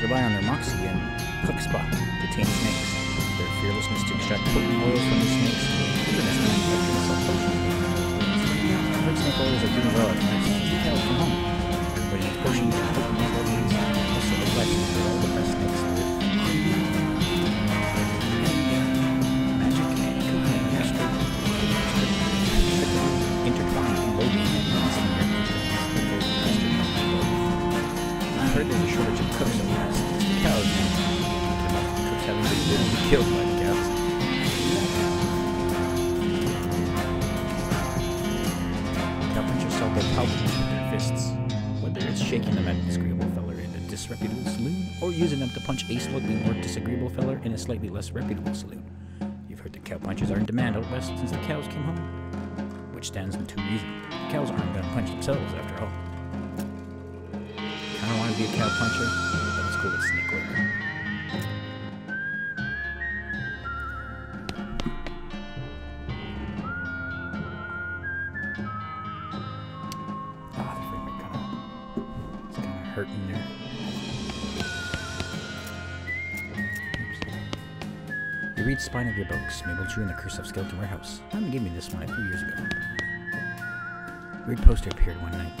Rely on their moxie and hook spot using them a slightly more disagreeable feller in a slightly less reputable saloon. You've heard that cowpunchers are in demand out west since the cows came home. Which stands in two reasons. Cows aren't gonna punch themselves after all. I don't want to be a cow puncher, but let's go Spine of your books, Mabel Drew and the Curse of Skeleton Warehouse. Mom gave me this one a few years ago. Weird poster appeared one night.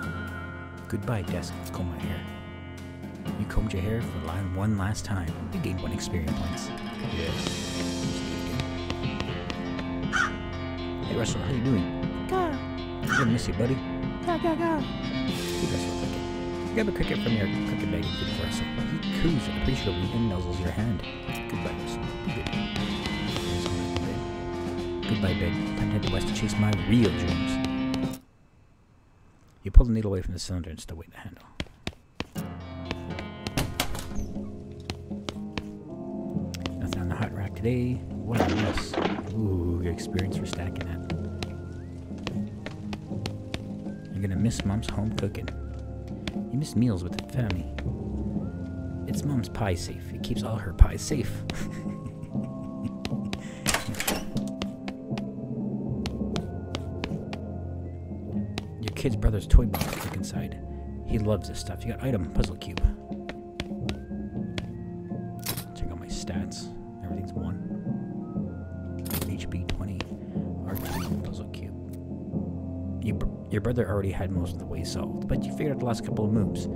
Oh. Goodbye, desk. Let's comb my hair. You combed your hair for line one last time. You gained one experience points. Yes. Hey, Russell, how you doing? Good. Good, miss you, buddy. Go, go, go. Keep Russell cricket. Grab a cricket from your cricket bag and feed it for Russell. Coos appreciatively and nuzzles your hand. Goodbye. Bed. Goodbye, bed. Time to head west to chase my real dreams. You pull the needle away from the cylinder and still weight the handle. Nothing on the hot rack today. What a mess. Ooh, good experience for stacking that. You're gonna miss mom's home cooking. You miss meals with the family. It's mom's pie safe. It keeps all her pies safe. Your kid's brother's toy box. Look inside. He loves this stuff. You got item puzzle cube. Check out my stats. Everything's one. HP 20. R2 puzzle cube. You, your brother already had most of the way solved, but you figured out the last couple of moves.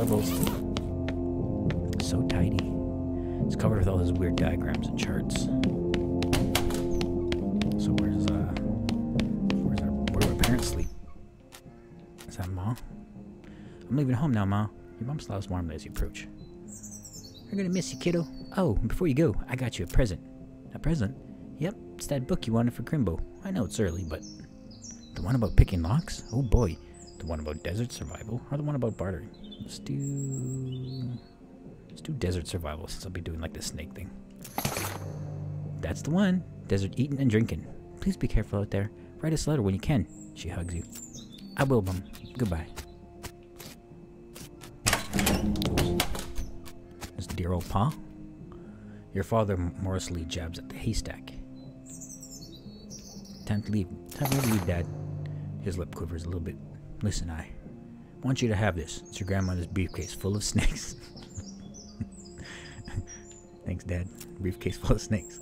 Yeah, gaining levels. So tidy. It's covered with all those weird diagrams and charts. So where's uh where's our where do our parents sleep? Is that Ma? I'm leaving home now, Ma. Your mom sloughs warmly as you approach. We're gonna miss you, kiddo. Oh, and before you go, I got you a present. A present? Yep, it's that book you wanted for Crimbo. I know it's early, but the one about picking locks? Oh boy. The one about desert survival, or the one about bartering? Let's do Let's do desert survival since I'll be doing like the snake thing. That's the one. Desert eating and drinking. Please be careful out there. Write us a letter when you can. She hugs you. I will, Mum. Goodbye. This dear old Pa. Your father morosely jabs at the haystack. Time to leave. Time to leave, Dad. His lip quivers a little bit. Listen, I want you to have this. It's your grandmother's briefcase full of snakes. Thanks, Dad. Briefcase full of snakes.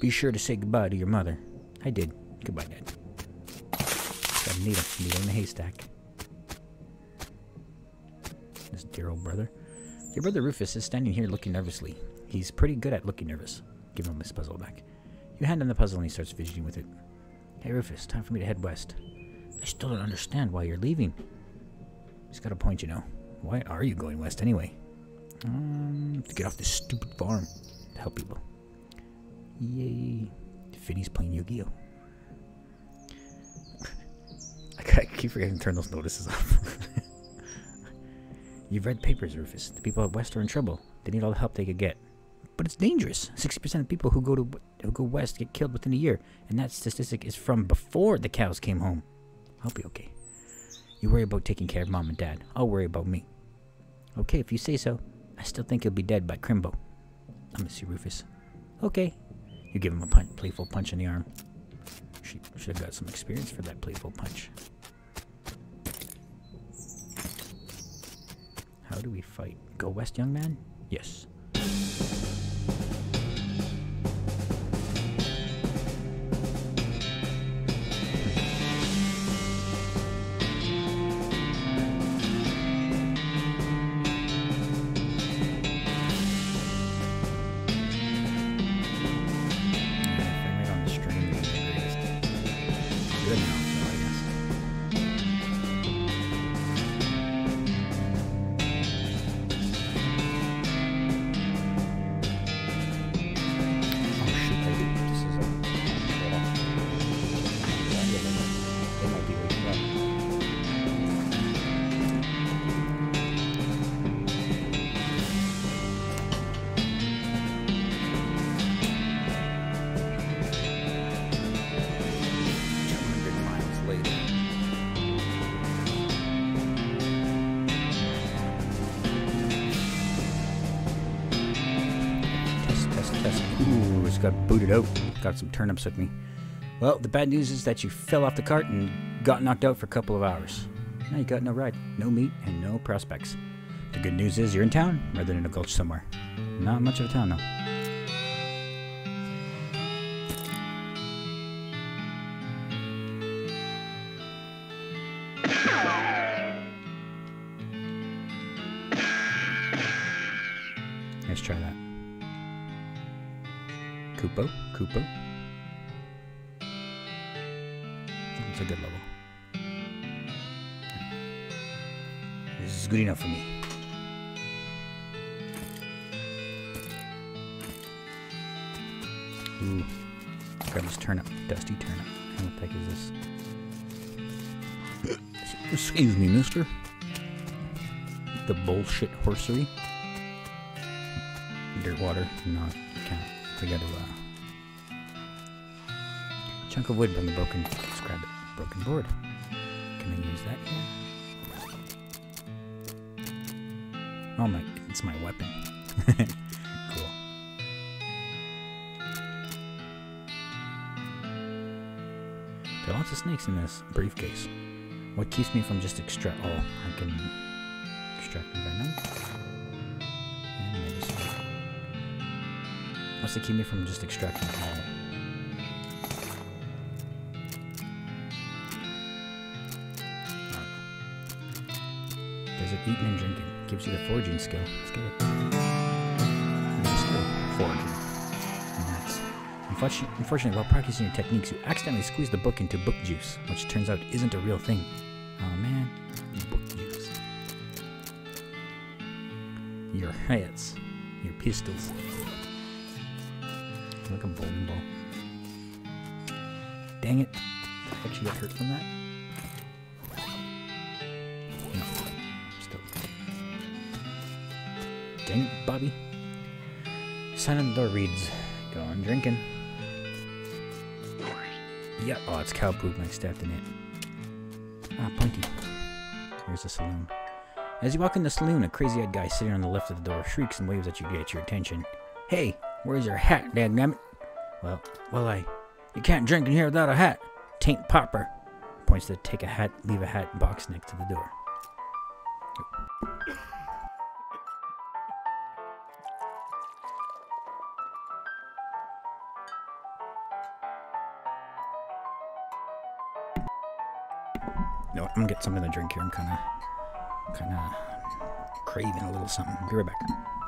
Be sure to say goodbye to your mother. I did. Goodbye, Dad. Got a needle. Needle in the haystack. This dear old brother. Your brother Rufus is standing here looking nervously. He's pretty good at looking nervous. Give him this puzzle back. You hand him the puzzle and he starts fidgeting with it. Hey Rufus, time for me to head west. I still don't understand why you're leaving. He's got a point, you know. Why are you going west anyway? Um, to get off this stupid farm. To help people. Yay. Finny's playing Yu-Gi-Oh! I keep forgetting to turn those notices off. You've read papers, Rufus. The people out west are in trouble. They need all the help they could get. But it's dangerous. 60% of people who go to who go west get killed within a year, and that statistic is from before the cows came home. I'll be okay. You worry about taking care of mom and dad. I'll worry about me. Okay, if you say so. I still think he'll be dead by Crimbo. I miss you, Rufus. Okay. You give him a playful punch in the arm. She should have got some experience for that playful punch. How do we fight? Go west, young man? Yes. Got some turnips with me. Well, the bad news is that you fell off the cart and got knocked out for a couple of hours. Now you got no ride, no meat, and no prospects. The good news is you're in town rather than in a gulch somewhere. Not much of a town, though. The bullshit horsery. Dirt water. Count. We got uh... Chunk of wood from the broken... Let's grab it. Broken board. Can I use that here? Oh my... It's my weapon. cool. There are lots of snakes in this briefcase. What keeps me from just extract... Oh, I can venom. And. What's to keep me from just extracting all? Desert eating and drinking. Gives you the foraging skill. Let's get it. Skill. Unfortunately, while practicing your techniques, you accidentally squeeze the book into book juice, which turns out isn't a real thing. Oh man, Your hats, your pistols. Like a bowling ball. Dang it. Actually got hurt from that. No. Still. Dang it, Bobby. Sign on the door reads, Go on drinking. Yeah, oh, it's cow poop I stepped in it. Ah, pointy. Here's the saloon. As you walk in the saloon, a crazy-eyed guy sitting on the left of the door shrieks and waves at you to get your attention. Hey, where's your hat, dadgummit? Well, well, I... You can't drink in here without a hat. Taint popper. Points to take a hat, leave a hat box next to the door. No, I'm gonna get something to drink here. I'm kind of, kind of craving a little something. Be right back.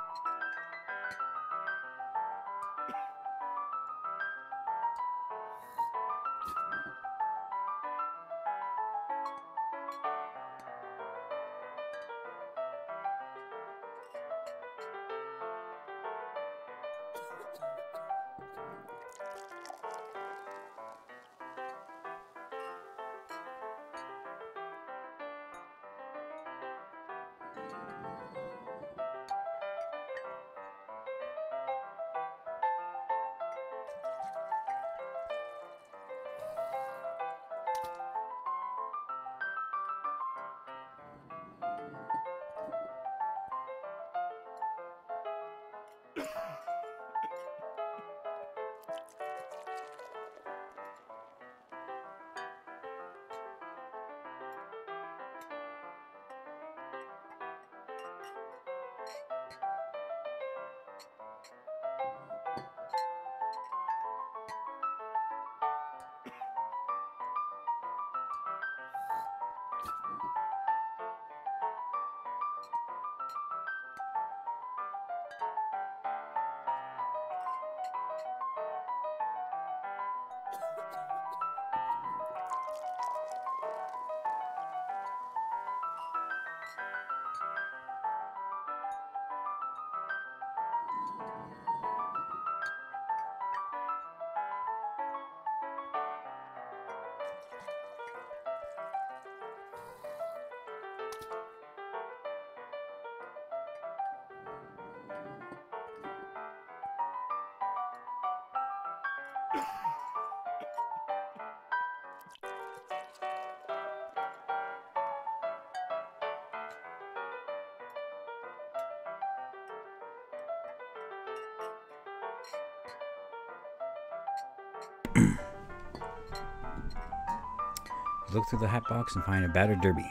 Look through the hat box and find a battered derby.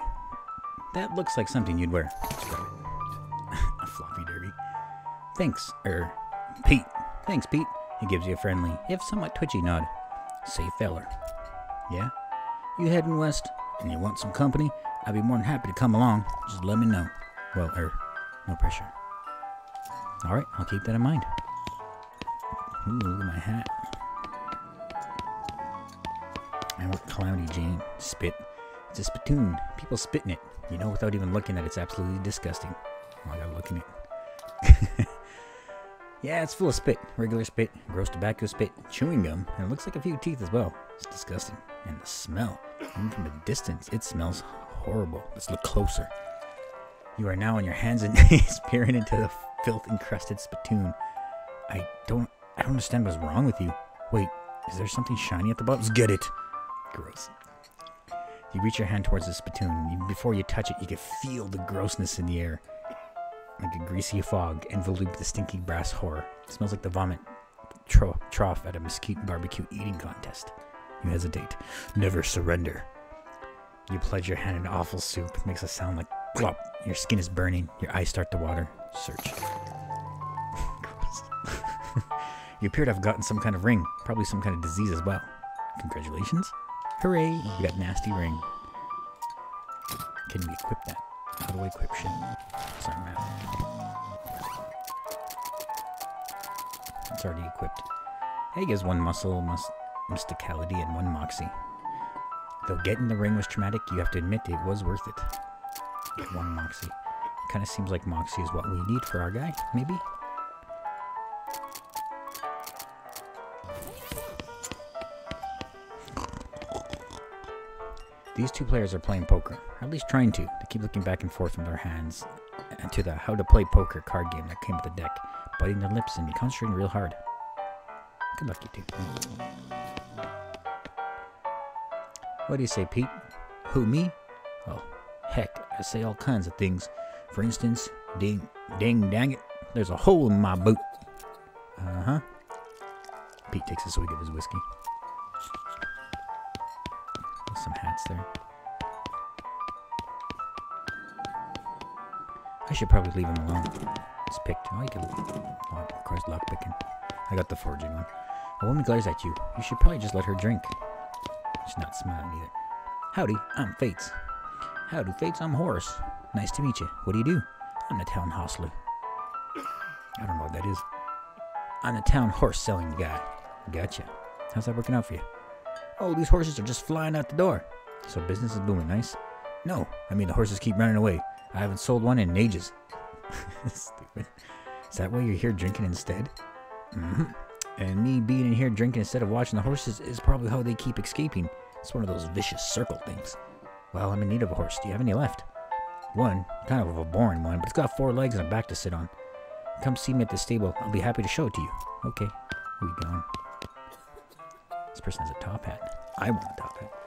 That looks like something you'd wear. a floppy derby. Thanks, er, Pete. Thanks, Pete. He gives you a friendly, if somewhat twitchy nod. Safe feller. Yeah? You heading west and you want some company? I'd be more than happy to come along. Just let me know. Well, er, no pressure. Alright, I'll keep that in mind. Ooh, look at my hat. And what clowny Jane. Spit. It's a spittoon. People spit in it. You know, without even looking at it, it's absolutely disgusting. Oh, I gotta look in it. yeah, it's full of spit. Regular spit, gross tobacco spit, chewing gum, and it looks like a few teeth as well. It's disgusting. And the smell. Even from a distance, it smells horrible. Let's look closer. You are now on your hands and knees peering into the filth encrusted spittoon. I don't I don't understand what's wrong with you. Wait, is there something shiny at the bottom? Let's get it. Gross. You reach your hand towards the spittoon. Before you touch it, you can feel the grossness in the air. Like a greasy fog, enveloped the stinky brass horror. It smells like the vomit tro- trough at a mesquite barbecue eating contest. You hesitate. Never surrender. You pledge your hand in awful soup. It makes a sound like plop. Your skin is burning. Your eyes start to water. Search. you appear to have gotten some kind of ring. Probably some kind of disease as well. Congratulations. Hooray! We got nasty ring. Can we equip that? How do I equip shit? Sorry, map. It's already equipped. Hey, gives one muscle, mus mysticality, and one moxie. Though getting the ring was traumatic, you have to admit it was worth it. One moxie. Kind of seems like moxie is what we need for our guy, maybe? These two players are playing poker, or at least trying to. They keep looking back and forth from their hands and to the how to play poker card game that came with the deck, biting their lips and concentrating real hard. Good luck, you two. What do you say, Pete? Who, me? Oh, heck, I say all kinds of things. For instance, ding, ding, dang it, there's a hole in my boot. Uh huh. Pete takes a swig of his whiskey. I should probably leave him alone. It's picked. Oh, you can. Oh, of course, lock picking. I got the forging one. A woman glares at you. You should probably just let her drink. She's not smiling either. Howdy, I'm Fates. Howdy, Fates, I'm Horace. Nice to meet you. What do you do? I'm the town hostler. I don't know what that is. I'm the town horse selling guy. Gotcha. How's that working out for you? Oh, these horses are just flying out the door. So business is booming, nice? No, I mean the horses keep running away. I haven't sold one in ages. Stupid. Is that why you're here drinking instead? Mm-hmm. And me being in here drinking instead of watching the horses is probably how they keep escaping. It's one of those vicious circle things. Well, I'm in need of a horse. Do you have any left? One, kind of a boring one, but it's got four legs and a back to sit on. Come see me at the stable. I'll be happy to show it to you. Okay. We going? This person has a top hat. I want a top hat.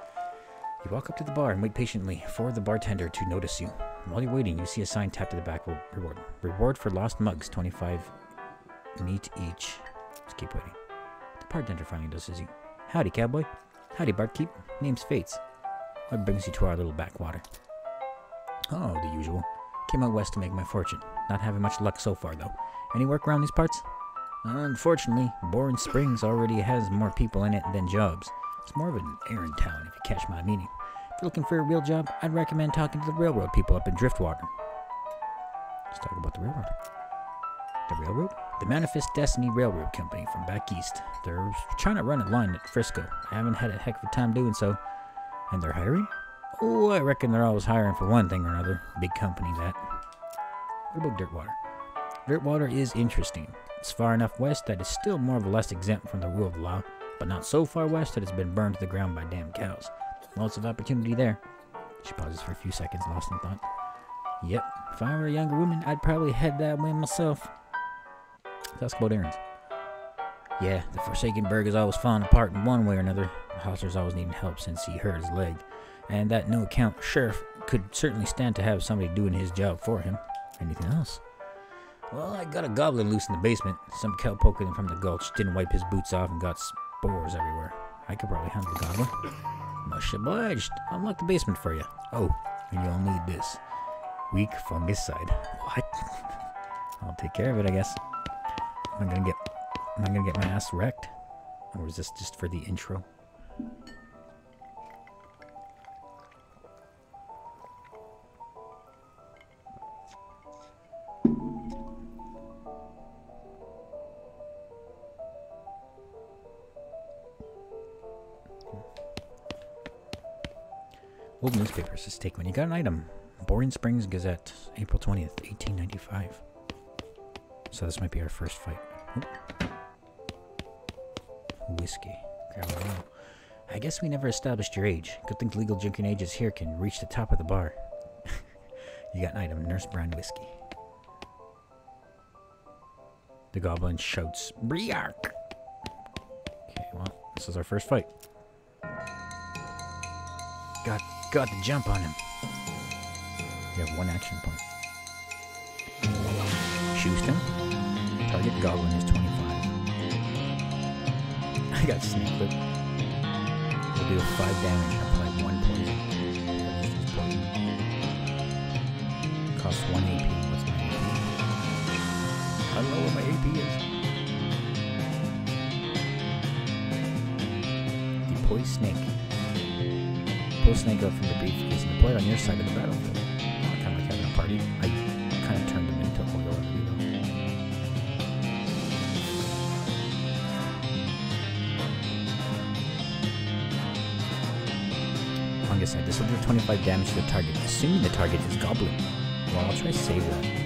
You walk up to the bar and wait patiently for the bartender to notice you. While you're waiting, you see a sign tapped to the back reward. Reward for lost mugs, 25 meat each. Let's keep waiting. The bartender finally notices you. Howdy, cowboy. Howdy, barkeep. Name's Fates. What brings you to our little backwater? Oh, the usual. Came out west to make my fortune. Not having much luck so far, though. Any work around these parts? Unfortunately, Boring Springs already has more people in it than jobs. It's more of an errand town, if you catch my meaning. If you're looking for a real job, I'd recommend talking to the railroad people up in Dirtwater. Let's talk about the railroad. The railroad? The Manifest Destiny Railroad Company from back east. They're trying to run a line at Frisco. I haven't had a heck of a time doing so. And they're hiring? Oh, I reckon they're always hiring for one thing or another. Big company, that. What about Dirtwater? Dirtwater is interesting. It's far enough west that it's still more or less exempt from the rule of law, but not so far west that it's been burned to the ground by damn cows. Lots of opportunity there. She pauses for a few seconds, lost in thought. Yep, if I were a younger woman, I'd probably head that way myself. Let's ask about errands. Yeah, the Forsaken Burg is always falling apart in one way or another. The hostler's always needing help since he hurt his leg. And that no account sheriff could certainly stand to have somebody doing his job for him. Anything else? Well, I got a goblin loose in the basement. Some cow poking him from the gulch didn't wipe his boots off and got spores everywhere. I could probably handle the goblin. Much obliged. Unlock the basement for you. Oh, and you'll need this. Weak fungicide. What? I'll take care of it, I guess. Am I gonna get am I gonna get my ass wrecked? Or is this just for the intro? Old newspapers. Let's take one. You got an item. Boring Springs Gazette, April 20th, 1895. So this might be our first fight. Oop. Whiskey. I guess we never established your age. Good thing legal drinking ages here can reach the top of the bar. you got an item, nurse brand whiskey. The goblin shouts, Briark! Okay, well, this is our first fight. Got, got the jump on him. You have one action point. Him. Target goblin is 25. I got sneak whip. Will deal 5 damage and apply 1 poison. Costs 1 AP. What's my AP? I don't know what my AP is. Deploy snake. Pull snake out from the briefcase and deploy it on your side of the battlefield. Kind of like having a party. I kind of turned them into a other Fungus This will do 25 damage to the target, assuming the target is Goblin. Well, I'll try to save that.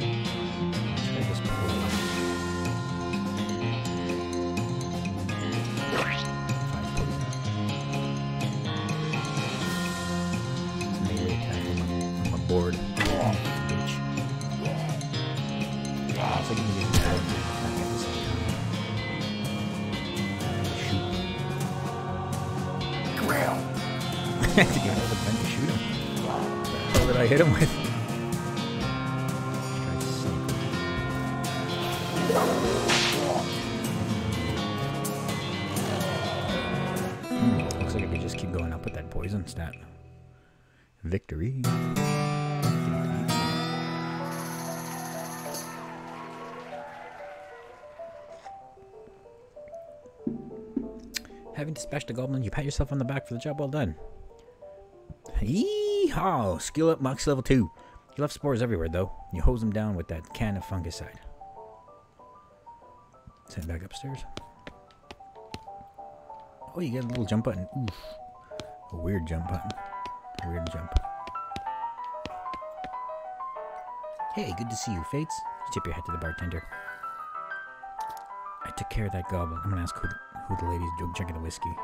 Hit him with? Looks like I could just keep going up with that poison stat. Victory. Having dispatched a goblin, you pat yourself on the back for the job well done. Yeehaw! Skill up max level 2. You left spores everywhere, though. You hose them down with that can of fungicide. Send back upstairs. Oh, you get a little jump button. Oof. A weird jump button. A weird jump. Hey, good to see you, Fates. You tip your hat to the bartender. I took care of that goblin. I'm gonna ask who who the lady's drinking the whiskey.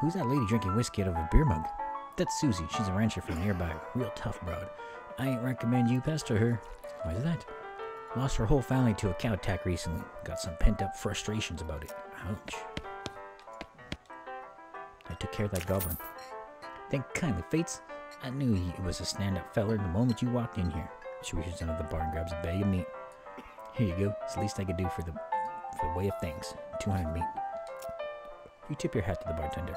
Who's that lady drinking whiskey out of a beer mug? That's Susie. She's a rancher from nearby. Real tough broad. I ain't recommend you pester her. Why is that? Lost her whole family to a cow attack recently. Got some pent up frustrations about it. Ouch. I took care of that goblin. Thank kindly fates. I knew he was a stand up feller the moment you walked in here. She reaches under the bar and grabs a bag of meat. Here you go. It's the least I could do for the for the way of things. 200 meat. You tip your hat to the bartender.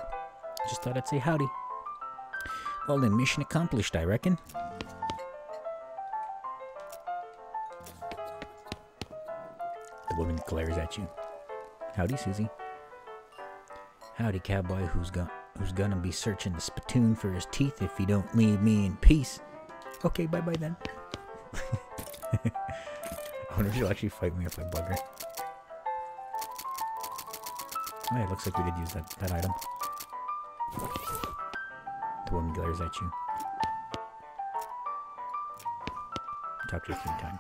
Just thought I'd say howdy. Well then, mission accomplished, I reckon. The woman glares at you. Howdy, Susie. Howdy, cowboy who's got who's gonna be searching the spittoon for his teeth if you don't leave me in peace. Okay, bye bye then. I wonder if she'll actually fight me if I bug her. Oh, yeah, it looks like we did use that, that item. The woman glares at you. Talk to her three times.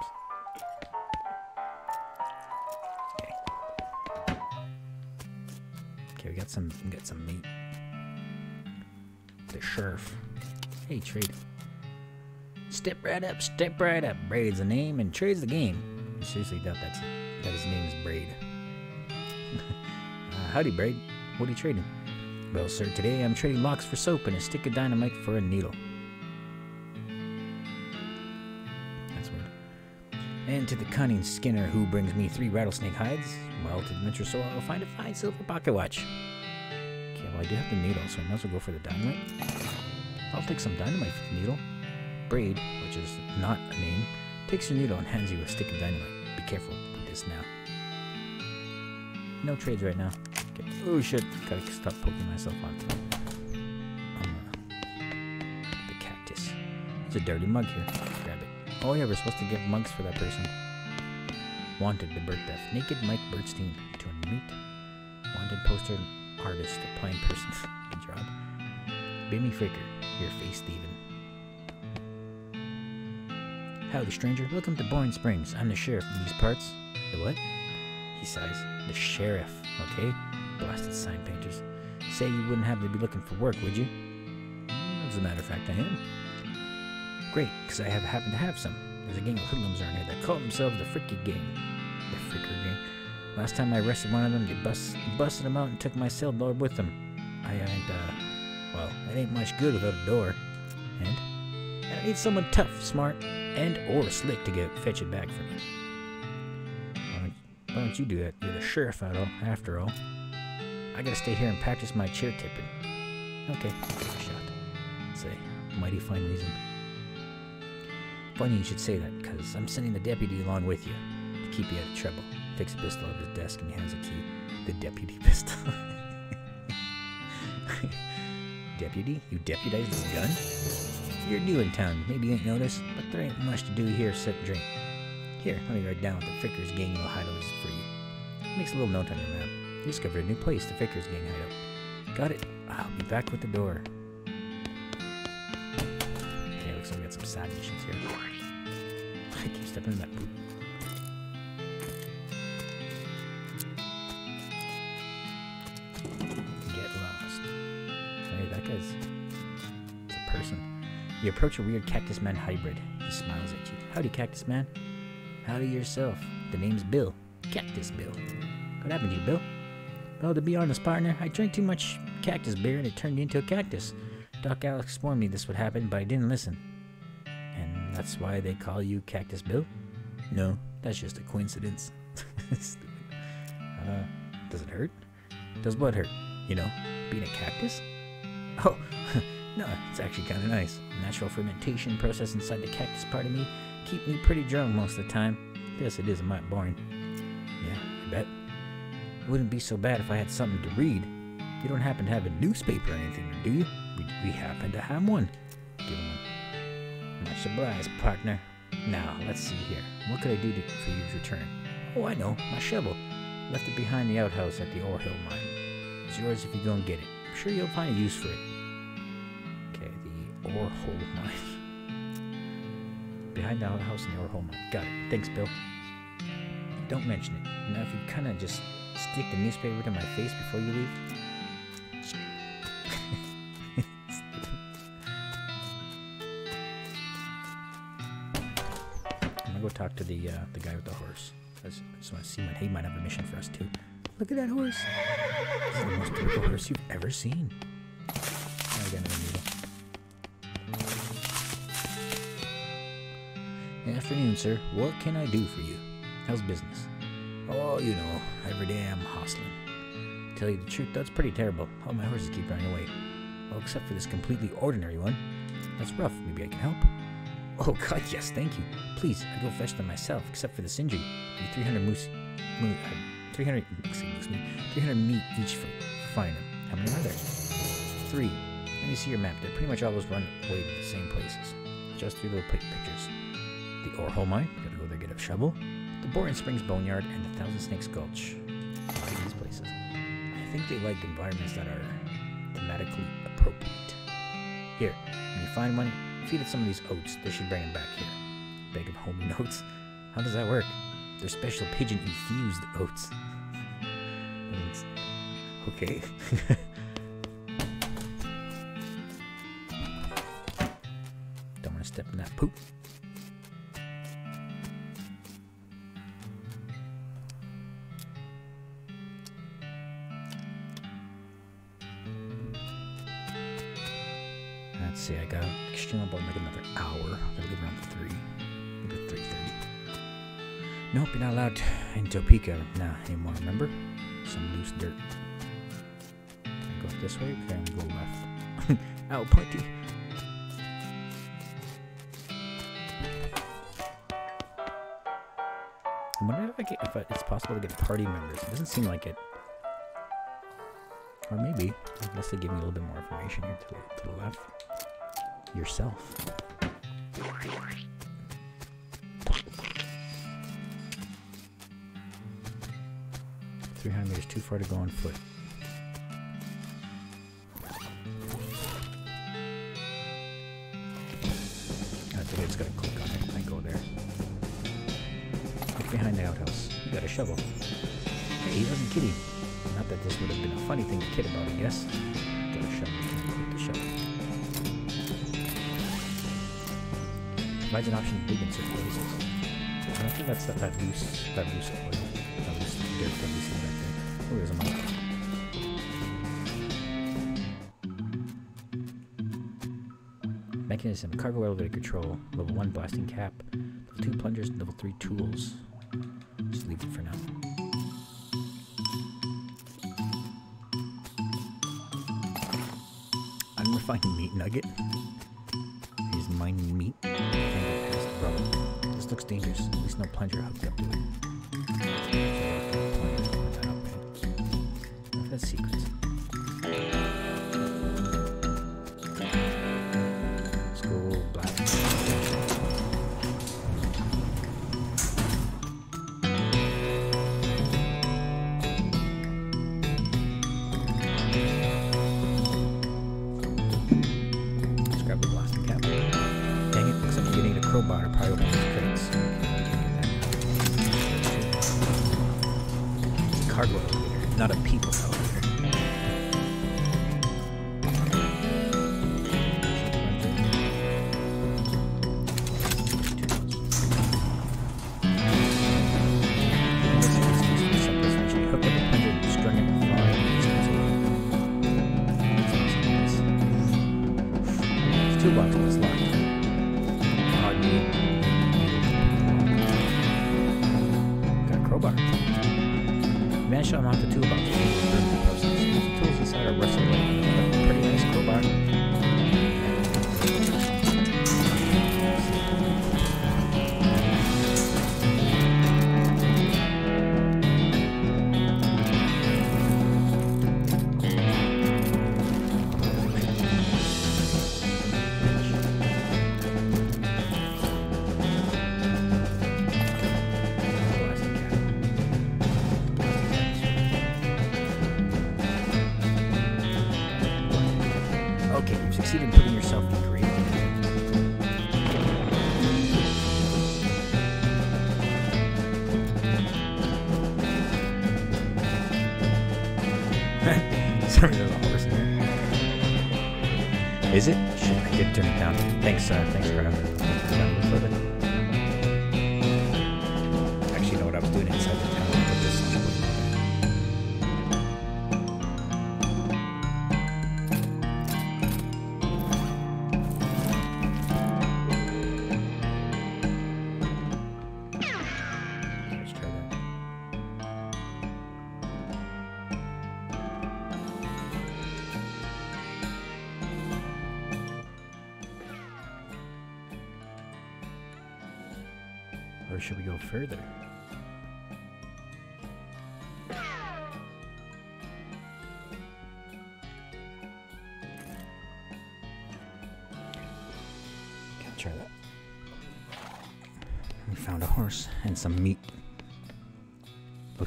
Okay. Okay, we got some we got some meat. The sheriff. Hey, trade. Step right up, step right up. Braid's the name and trade's the game. I seriously doubt that's that his name is Braid. uh, howdy, Braid. What are you trading? Well, sir, today I'm trading locks for soap and a stick of dynamite for a needle. That's weird. And to the cunning Skinner who brings me three rattlesnake hides, well, to the venture so I'll find a fine silver pocket watch. Okay, well, I do have the needle, so I might as well go for the dynamite. I'll take some dynamite for the needle. Braid, which is not a name, takes your needle and hands you a stick of dynamite. Be careful with this now. No trades right now. Okay. Oh shit, gotta stop poking myself on, uh, the cactus. There's a dirty mug here. Grab it. Oh yeah, we're supposed to give mugs for that person. Wanted the birth death. Naked Mike Birdstein. To meet. Wanted poster artist. A plain person. Good job. Bimmy Fricker. Your face thieving. Howdy, stranger. Welcome to Boring Springs. I'm the sheriff of these parts. The what? He sighs. The sheriff, okay? Blasted sign painters. Say you wouldn't have to be looking for work, would you? As a matter of fact, I am. Great, because I have happen to have some. There's a gang of hoodlums around here that call themselves the Fricky Gang. The Fricker Gang. Last time I arrested one of them, they bust, busted him out and took my cell door with them. I ain't, uh, well, it ain't much good without a door. And? I need someone tough, smart, and or slick to get fetch it back for me. Why don't, why don't you do that? You're the sheriff after all. I gotta stay here and practice my chair tipping. Okay, take a shot. It's a mighty fine reason. Funny you should say that, because I'm sending the deputy along with you to keep you out of trouble. Takes a pistol out of his desk and he hands to you. The deputy pistol. deputy? You deputized this gun? You're new in town. Maybe you ain't noticed, but there ain't much to do here except drink. Here, let me write down what the Frickers gang will hide for you. Makes a little note on your map. Discovered a new place, the Frickers gang hideout. Got it. I'll be back with the door. Okay, looks like we got some side missions here. I keep stepping in that poop. Get lost. Hey, that guy's it's a person. You approach a weird Cactus Man hybrid. He smiles at you. Howdy, Cactus Man. Howdy yourself. The name's Bill. Cactus Bill. What happened to you, Bill? Well, to be honest, partner, I drank too much cactus beer and it turned me into a cactus. Doc Alice warned me this would happen, but I didn't listen. And that's why they call you Cactus Bill? No, that's just a coincidence. Uh, does it hurt? Does what hurt? You know, being a cactus? Oh, no, it's actually kind of nice. Natural fermentation process inside the cactus part of me keep me pretty drunk most of the time. Yes, it is a mite boring. It wouldn't be so bad if I had something to read. You don't happen to have a newspaper or anything, do you? We, we happen to have one. Give him one. My obliged, partner. Now, let's see here. What could I do to, for you to return? Oh, I know. My shovel. Left it behind the outhouse at the Ore Hole mine. It's yours if you go and get it. I'm sure you'll find a use for it. Okay, the Ore Hole mine. behind the outhouse in the Ore Hole mine. Got it. Thanks, Bill. Don't mention it. Now, if you kind of just stick the newspaper to my face before you leave. I'm gonna go talk to the uh, the guy with the horse. I just, want to see what he might have a mission for us too. Look at that horse. This is the most beautiful horse you've ever seen. Afternoon, sir. What can I do for you? How's business? Oh, you know, every day I'm hustling. Tell you the truth, that's pretty terrible. All my horses keep running away. Well, except for this completely ordinary one. That's rough. Maybe I can help. Oh, God, yes, thank you. Please, I go fetch them myself, except for this injury. Give 300 moose, moose uh, 300, excuse me, 300 meat each for, for finding them. How many are there? Three. Let me see your map. They pretty much always run away to the same places. Just three little pictures. The ore hole mine. Gotta go there, get a shovel the Boring Springs Boneyard, and the Thousand Snakes Gulch. I like these places. I think they like environments that are thematically appropriate. Here, when you find one, feed it some of these oats. They should bring them back here. Bag of homey oats. How does that work? They're special pigeon infused oats. okay. Don't want to step in that poop. Nope, you're not allowed in Topeka now anymore, remember? Some loose dirt. Can I go this way? I go left? Ow, party. I wonder if, I get, if it's possible to get party members. It doesn't seem like it. Or maybe, unless they give me a little bit more information here to the, to the left yourself. Three hundred meters too far to go on foot. I think I just gotta click on it and go there. Look behind the outhouse. You got a shovel. Hey, he wasn't kidding. Not that this would have been a funny thing to kid about, I guess. Got a shovel. Click the shovel. provides an option to dig in certain places. I don't think that's that, loose, that loose oil, that loose dirt that we Mechanism, cargo elevator control, level 1 blasting cap, level 2 plungers, level 3 tools. Just leave it for now. Unrefined meat nugget. He's mining meat This looks dangerous. At least no plunger hooked up to it. That's.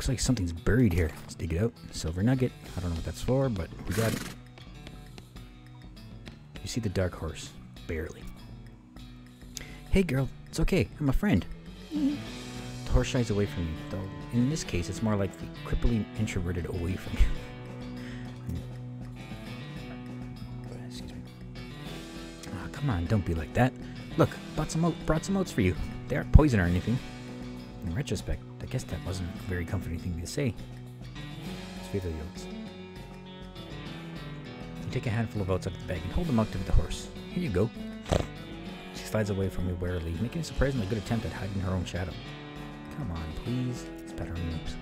Looks like something's buried here. Let's dig it out. Silver nugget. I don't know what that's for, but we got it. You see the dark horse? Barely. Hey girl, it's okay. I'm a friend. The horse shies away from you, though in this case it's more like the crippling introverted away from you. Excuse me. Ah, come on, don't be like that. Look, brought some, brought some oats for you. They aren't poison or anything. In retrospect, I guess that wasn't a very comforting thing to say. The oats. You take a handful of oats out of the bag and hold them out to the horse. Here you go. She slides away from you warily, making a surprisingly good attempt at hiding her own shadow. Come on, please. Let's pat her on the nose.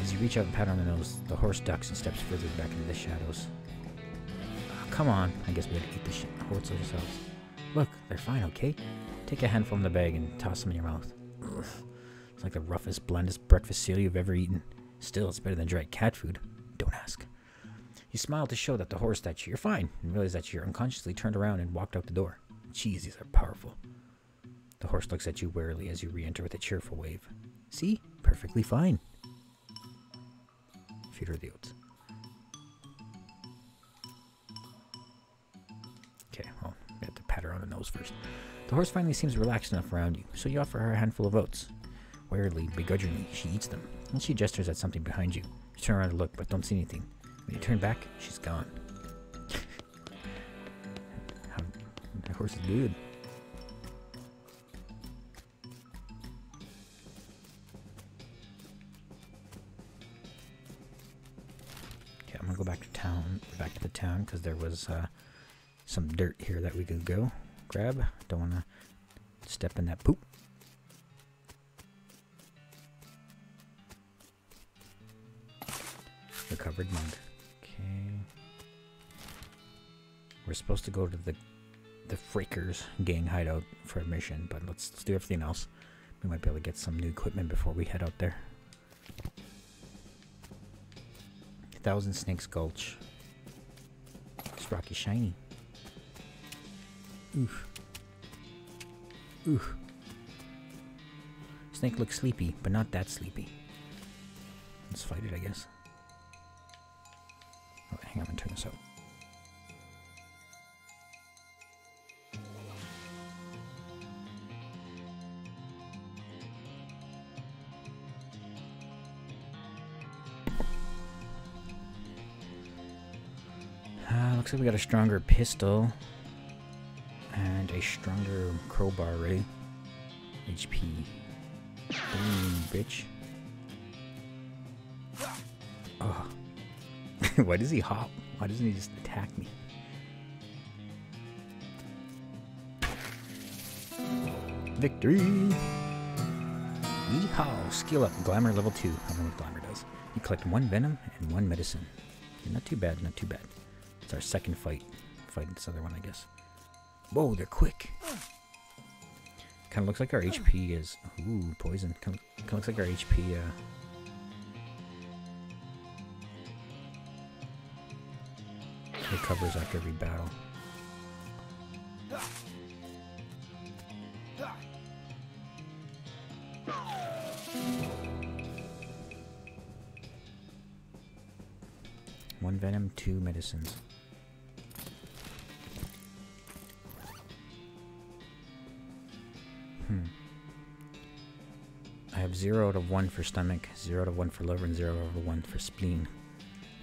As you reach out and pat her on the nose, the horse ducks and steps further back into the shadows. Ah, come on. I guess we had to eat the horse ourselves. Look, they're fine, okay? Take a handful from the bag and toss them in your mouth. It's like the roughest, blandest breakfast cereal you've ever eaten. Still, it's better than dry cat food. Don't ask. You smile to show that the horse that you're fine and realize that you're unconsciously turned around and walked out the door. Jeez, these are powerful. The horse looks at you warily as you re enter with a cheerful wave. See? Perfectly fine. Feed her the oats. Okay, well, we have to pat her on the nose first. The horse finally seems relaxed enough around you, so you offer her a handful of oats. Warily, begrudgingly, she eats them. Then she gestures at something behind you. You turn around to look, but don't see anything. When you turn back, she's gone. That horse is good. Okay, I'm gonna go back to town, back to the town, because there was uh, some dirt here that we could go grab. Don't want to step in that poop. Recovered mug. Okay. We're supposed to go to the the Frickers gang hideout for a mission, but let's, let's do everything else. We might be able to get some new equipment before we head out there. Thousand Snakes Gulch. It's rocky shiny. Oof. Oof. Snake looks sleepy, but not that sleepy. Let's fight it, I guess. Looks like we got a stronger pistol and a stronger crowbar ready. HP. Bitch. Oh. Why does he hop? Why doesn't he just attack me? Victory! Yeehaw! Skill up. Glamour level 2. I don't know what Glamour does. You collect one venom and one medicine. Not too bad, not too bad. Our second fight. Fighting this other one, I guess. Whoa, they're quick. Kind of looks like our HP is. Ooh, poison. Kind of looks like our HP. Uh, recovers after every battle. One venom, two medicines. 0 out of 1 for stomach, 0 out of 1 for liver, and 0 out of 1 for spleen.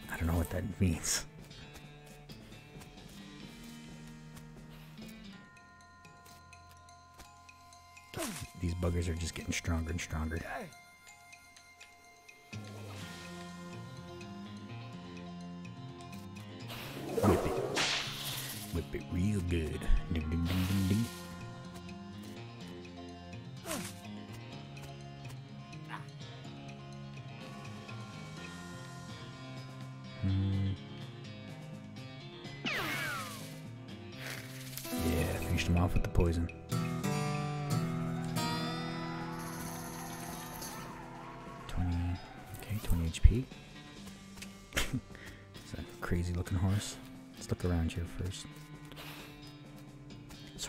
I don't know what that means. These buggers are just getting stronger and stronger.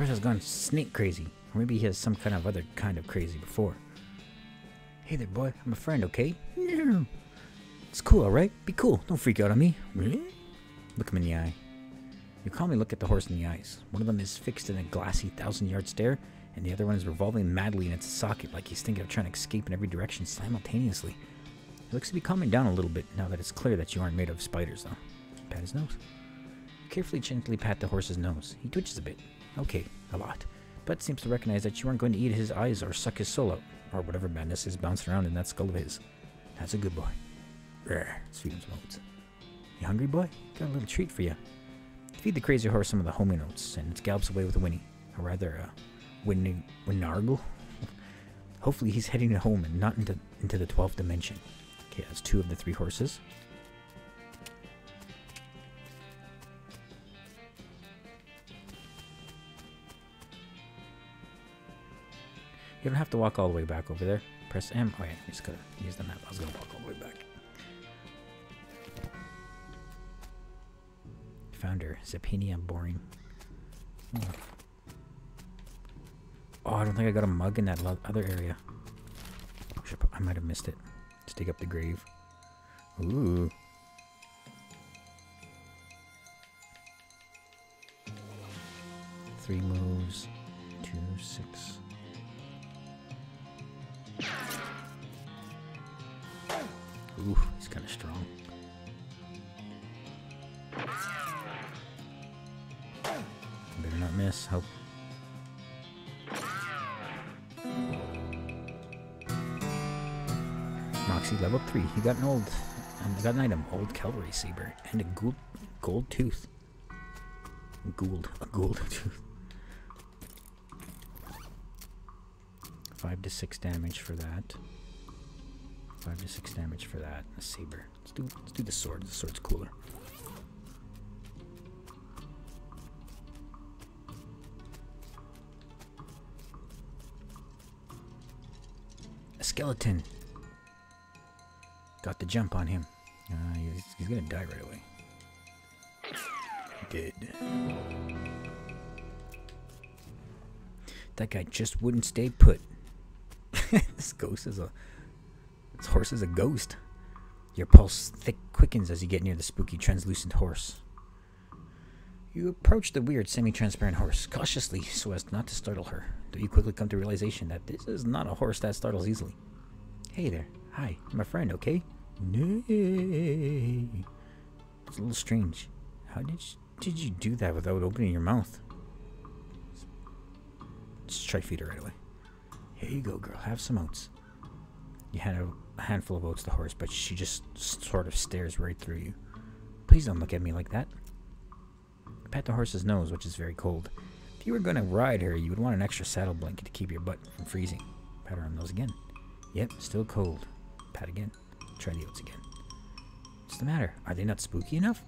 Has gone snake crazy. Or maybe he has some kind of other kind of crazy before. Hey there, boy. I'm a friend, okay? It's cool, alright? Be cool. Don't freak out on me. Really? Look him in the eye. You calmly look at the horse in the eyes. One of them is fixed in a glassy thousand yard stare, and the other one is revolving madly in its socket like he's thinking of trying to escape in every direction simultaneously. He looks to be calming down a little bit now that it's clear that you aren't made of spiders, though. Pat his nose. Carefully, gently pat the horse's nose. He twitches a bit. Okay, a lot. But seems to recognize that you aren't going to eat his eyes or suck his soul out, or whatever madness is bouncing around in that skull of his. That's a good boy. Let's feed him. You hungry, boy? Got a little treat for you. Feed the crazy horse some of the homing oats, and it gallops away with a whinny. Or rather, uh, a whinny, whinargle. Hopefully he's heading home and not into, into the 12th dimension. Okay, that's two of the three horses. You don't have to walk all the way back over there. Press M. Oh yeah, you just gotta use the map. I was gonna walk all the way back. Founder, Zephania boring. Oh. oh, I don't think I got a mug in that other area. I might have missed it. Let's dig up the grave. Ooh. Three moves. Two, six. Ooh, he's kind of strong. Better not miss. Hope. Moxie level 3. He got an old. Um, got an item. Old cavalry saber. And a gold, gold tooth. Gould. A gold tooth. 5 to 6 damage for that. Five to six damage for that. A saber. Let's do let's do the sword. The sword's cooler. A skeleton. Got the jump on him. Uh, he's, he's gonna die right away. Dead. That guy just wouldn't stay put. this ghost is a this horse is a ghost. Your pulse thick quickens as you get near the spooky, translucent horse. You approach the weird, semi transparent horse cautiously so as not to startle her, though you quickly come to realization that this is not a horse that startles easily. Hey there. Hi, I'm a friend, okay? Nay. It's a little strange. How did you, did you do that without opening your mouth? Just try feed her right away. Here you go, girl. Have some oats. You hand a, a handful of oats to the horse, but she just sort of stares right through you. Please don't look at me like that. Pat the horse's nose, which is very cold. If you were going to ride her, you would want an extra saddle blanket to keep your butt from freezing. Pat her on the nose again. Yep, still cold. Pat again. Try the oats again. What's the matter? Are they not spooky enough?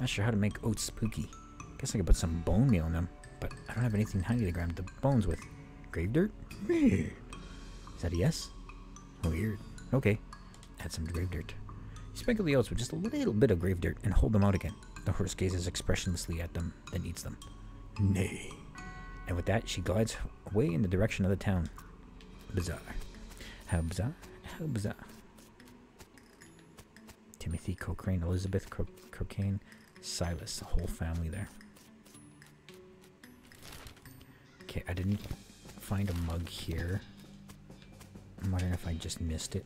Not sure how to make oats spooky. Guess I could put some bone meal in them, but I don't have anything handy to grab the bones with. Grave dirt? Weird. Is that a yes? Weird. Okay. Add some grave dirt. Sprinkle the oats with just a little bit of grave dirt and hold them out again. The horse gazes expressionlessly at them, then eats them. Nay. And with that, she glides away in the direction of the town. Bizarre. How bizarre? How bizarre. Timothy Cochrane, Elizabeth Cro- Cocaine, Silas, the whole family there. Okay, I didn't find a mug here. I'm wondering if I just missed it.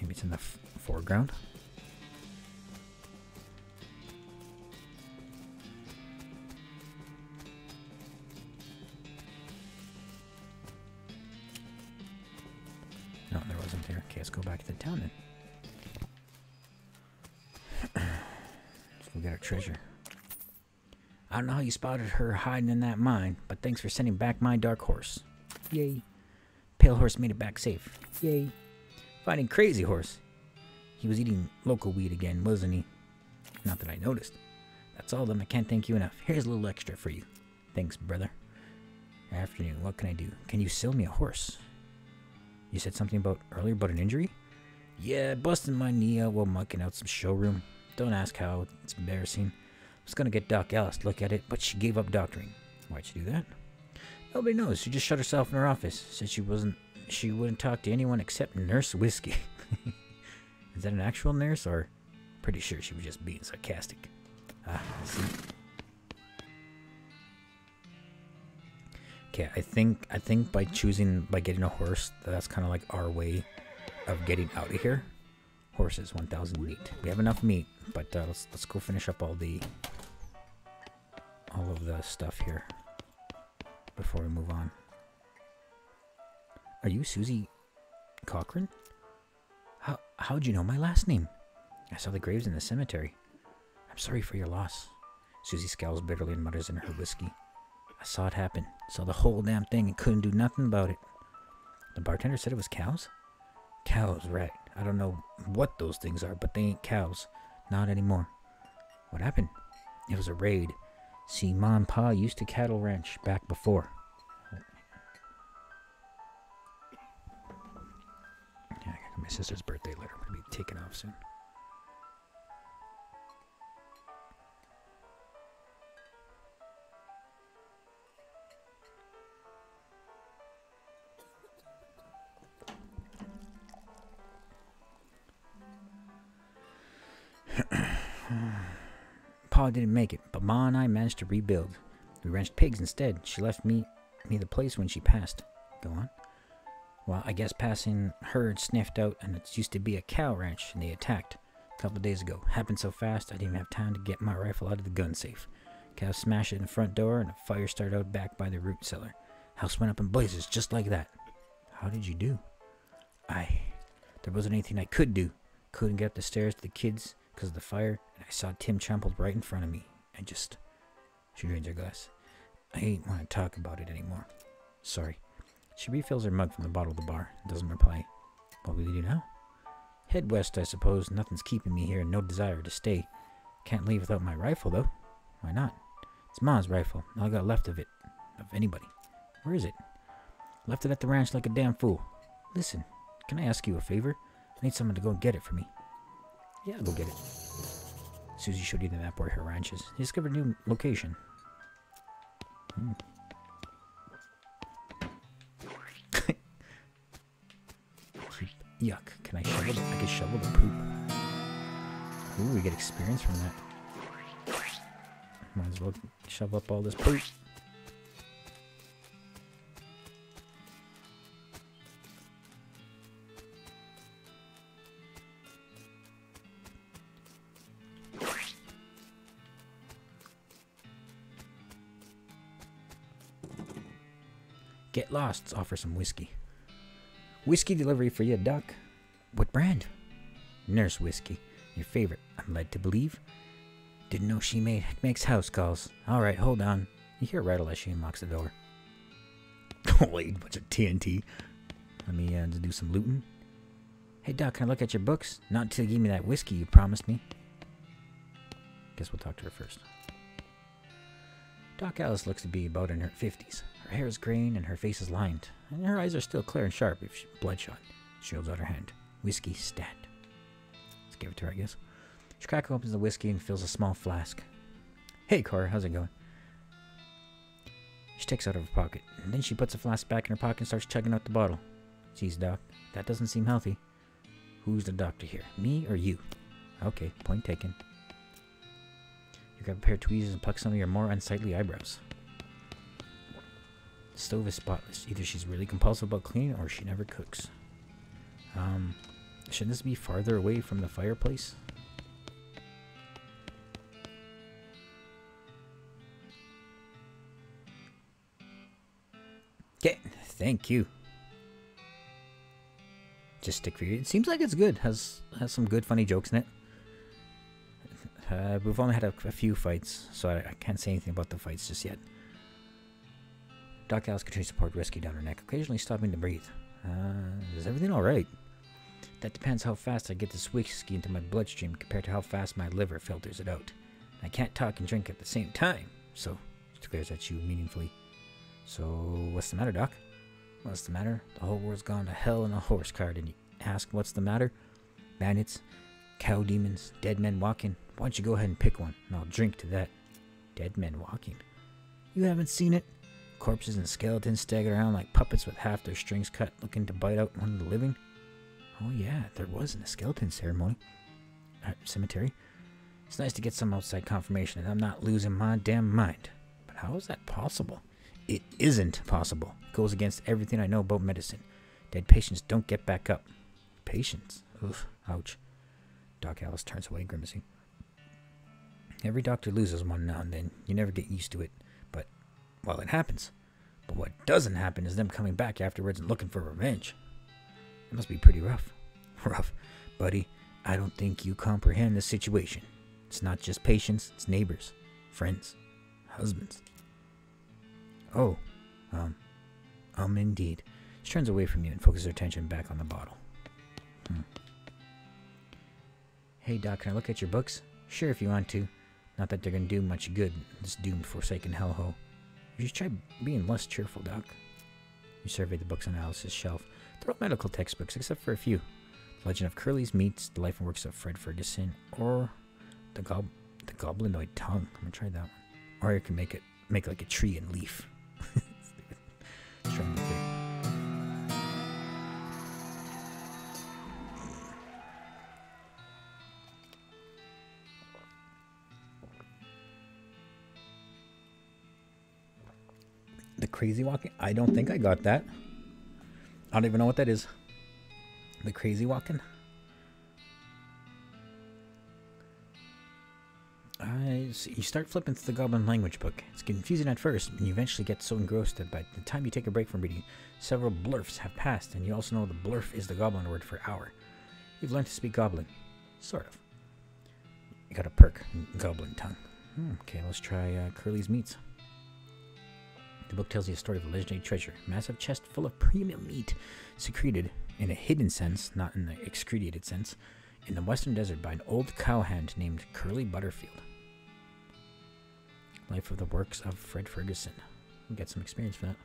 Maybe it's in the foreground. No, there wasn't there. Okay, let's go back to the town then. let's go get our treasure. I don't know how you spotted her hiding in that mine, but thanks for sending back my dark horse. Yay. Pale horse made it back safe. Yay. Finding crazy horse. He was eating local weed again, wasn't he? Not that I noticed. That's all of them. I can't thank you enough. Here's a little extra for you. Thanks, brother. Afternoon. What can I do? Can you sell me a horse? You said something about earlier about an injury? Yeah, busted my knee out while mucking out some showroom. Don't ask how. It's embarrassing. I was gonna get Doc Alice to look at it, but she gave up doctoring. Why'd she do that? Nobody knows. She just shut herself in her office. Said she wasn't. She wouldn't talk to anyone except Nurse Whiskey. Is that an actual nurse, or pretty sure she was just being sarcastic? Ah, see. Okay, I think I think by choosing by getting a horse, that's kind of like our way of getting out of here. Horses, 1,000 meat. We have enough meat, but uh, let's let's go finish up all the all of the stuff here before we move on. Are you Susie Cochran? How how'd you know my last name? I saw the graves in the cemetery. I'm sorry for your loss. Susie scowls bitterly and mutters in her whiskey. I saw it happen. Saw the whole damn thing and couldn't do nothing about it. The bartender said it was cows? Cows, right. I don't know what those things are, but they ain't cows. Not anymore. What happened? It was a raid. See, Ma and Pa used to cattle ranch back before. Yeah, I got my sister's birthday letter. I'm gonna be taking off soon. Didn't make it, but Ma and I managed to rebuild. We ranched pigs instead. She left me me the place when she passed. Go on. Well, I guess passing herd sniffed out, and it used to be a cow ranch, and they attacked a couple days ago. Happened so fast, I didn't have time to get my rifle out of the gun safe. Cow smashed it in the front door, and a fire started out back by the root cellar. House went up in blazes, just like that. How did you do? I. There wasn't anything I could do. Couldn't get up the stairs to the kids because of the fire, and I saw Tim trampled right in front of me. I just. She drains her glass. I ain't want to talk about it anymore. Sorry. She refills her mug from the bottle of the bar and doesn't reply. What will you do now? Head west, I suppose. Nothing's keeping me here and no desire to stay. Can't leave without my rifle, though. Why not? It's Ma's rifle. All I got left of it. Of anybody. Where is it? Left it at the ranch like a damn fool. Listen, can I ask you a favor? I need someone to go get it for me. Yeah, go get it. Susie showed you the map where her ranch is. You discovered a new location. Hmm. Yuck. Can I shovel the, I can shovel the poop. Ooh, we get experience from that. Might as well shove up all this poop. Get lost. Offer some whiskey. Whiskey delivery for you, Doc. What brand? Nurse whiskey. Your favorite, I'm led to believe. Didn't know she made makes house calls. Alright, hold on. You hear a rattle as she unlocks the door. Wait, bunch of TNT. Let me uh, do some looting. Hey Doc, can I look at your books? Not until you give me that whiskey you promised me. Guess we'll talk to her first. Doc Alice looks to be about in her 50s. Her hair is graying and her face is lined, and her eyes are still clear and sharp if bloodshot. She holds out her hand. Whiskey stat. Let's give it to her, I guess. She cracks opens the whiskey and fills a small flask. Hey, Cora, how's it going? She takes out of her pocket, and then she puts the flask back in her pocket and starts chugging out the bottle. Geez, Doc, that doesn't seem healthy. Who's the doctor here, me or you? Okay, point taken. You grab a pair of tweezers and pluck some of your more unsightly eyebrows. Stove is spotless. Either she's really compulsive about cleaning or she never cooks. Um, shouldn't this be farther away from the fireplace? Okay, thank you. just stick you. It seems like it's good. Has has some good funny jokes in it. Uh, we've only had a, a few fights, so I, I, can't say anything about the fights just yet. Doc Alice continues to support whiskey down her neck, occasionally stopping to breathe. Uh, is everything alright? That depends how fast I get this whiskey into my bloodstream compared to how fast my liver filters it out. I can't talk and drink at the same time, so she glares at you meaningfully. So, what's the matter, Doc? What's the matter? The whole world's gone to hell in a horse cart, and you ask what's the matter? Bandits, cow demons, dead men walking. Why don't you go ahead and pick one, and I'll drink to that. Dead men walking. You haven't seen it? Corpses and skeletons stagger around like puppets with half their strings cut, looking to bite out one of the living. Oh yeah, there was a skeleton ceremony. Uh, cemetery. It's nice to get some outside confirmation that I'm not losing my damn mind. But how is that possible? It isn't possible. It goes against everything I know about medicine. Dead patients don't get back up. Patients? Oof, ouch. Doc Alice turns away, grimacing. Every doctor loses one now and then. You never get used to it. Well, it happens. But what doesn't happen is them coming back afterwards and looking for revenge. It must be pretty rough. Rough. Buddy, I don't think you comprehend the situation. It's not just patients, it's neighbors, friends, husbands. Oh, um, um, indeed. She turns away from you and focuses her attention back on the bottle. Hmm. Hey, Doc, can I look at your books? Sure, if you want to. Not that they're gonna do much good, this doomed, forsaken hellhole. You should try being less cheerful, Doc. You survey the books on Alice's shelf. They're all medical textbooks, except for a few. The Legend of Curly's Meats, The Life and Works of Fred Ferguson, or the gob the goblinoid tongue. I'm gonna try that one. Or you can make it make like a tree and leaf. crazy walking? I don't think I got that. I don't even know what that is. The crazy walking? Uh, you start flipping through the Goblin language book. It's confusing at first, and you eventually get so engrossed that by the time you take a break from reading, several blurfs have passed, and you also know the blurf is the Goblin word for hour. You've learned to speak Goblin. Sort of. You got a perk, Goblin tongue. Hmm, okay, let's try uh, Curly's Meats. The book tells a story of a legendary treasure, a massive chest full of premium meat, secreted in a hidden sense, not in the excreted sense, in the western desert by an old cowhand named Curly Butterfield. Life of the Works of Fred Ferguson. We get some experience for that.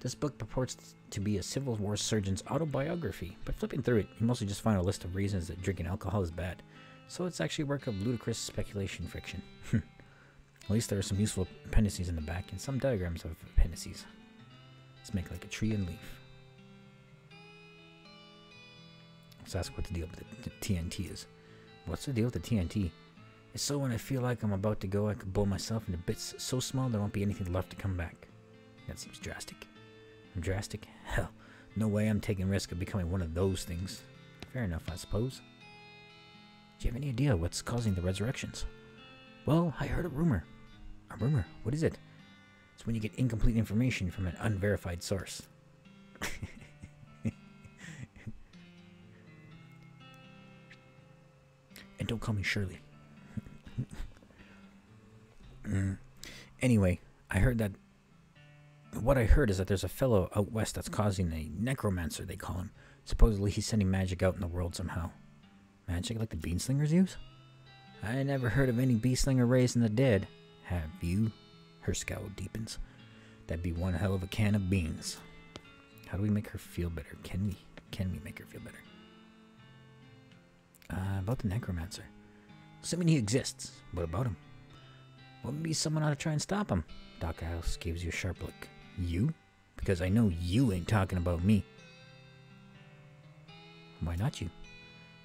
This book purports to be a Civil War surgeon's autobiography, but flipping through it, you mostly just find a list of reasons that drinking alcohol is bad. So it's actually a work of ludicrous speculation fiction. Hmm. At least there are some useful appendices in the back and some diagrams of appendices. Let's make like a tree and leaf. Let's ask what the deal with the TNT is. What's the deal with the TNT? It's so when I feel like I'm about to go, I could blow myself into bits so small there won't be anything left to come back. That seems drastic. I'm Drastic? Hell, no way I'm taking risk of becoming one of those things. Fair enough, I suppose. Do you have any idea what's causing the resurrections? Well, I heard a rumor. A rumor? What is it? It's when you get incomplete information from an unverified source. and don't call me Shirley. Anyway, I heard that. What I heard is that there's a fellow out west that's causing a necromancer, they call him. Supposedly he's sending magic out in the world somehow. Magic like the beanslingers use? I never heard of any beanslinger raising the dead. Have you? Her scowl deepens. That'd be one hell of a can of beans. How do we make her feel better? Can we? Can we make her feel better? Uh, about the necromancer. Assuming he exists, what about him? What would be someone ought to try and stop him? Doc House gives you a sharp look. You? Because I know you ain't talking about me. Why not you?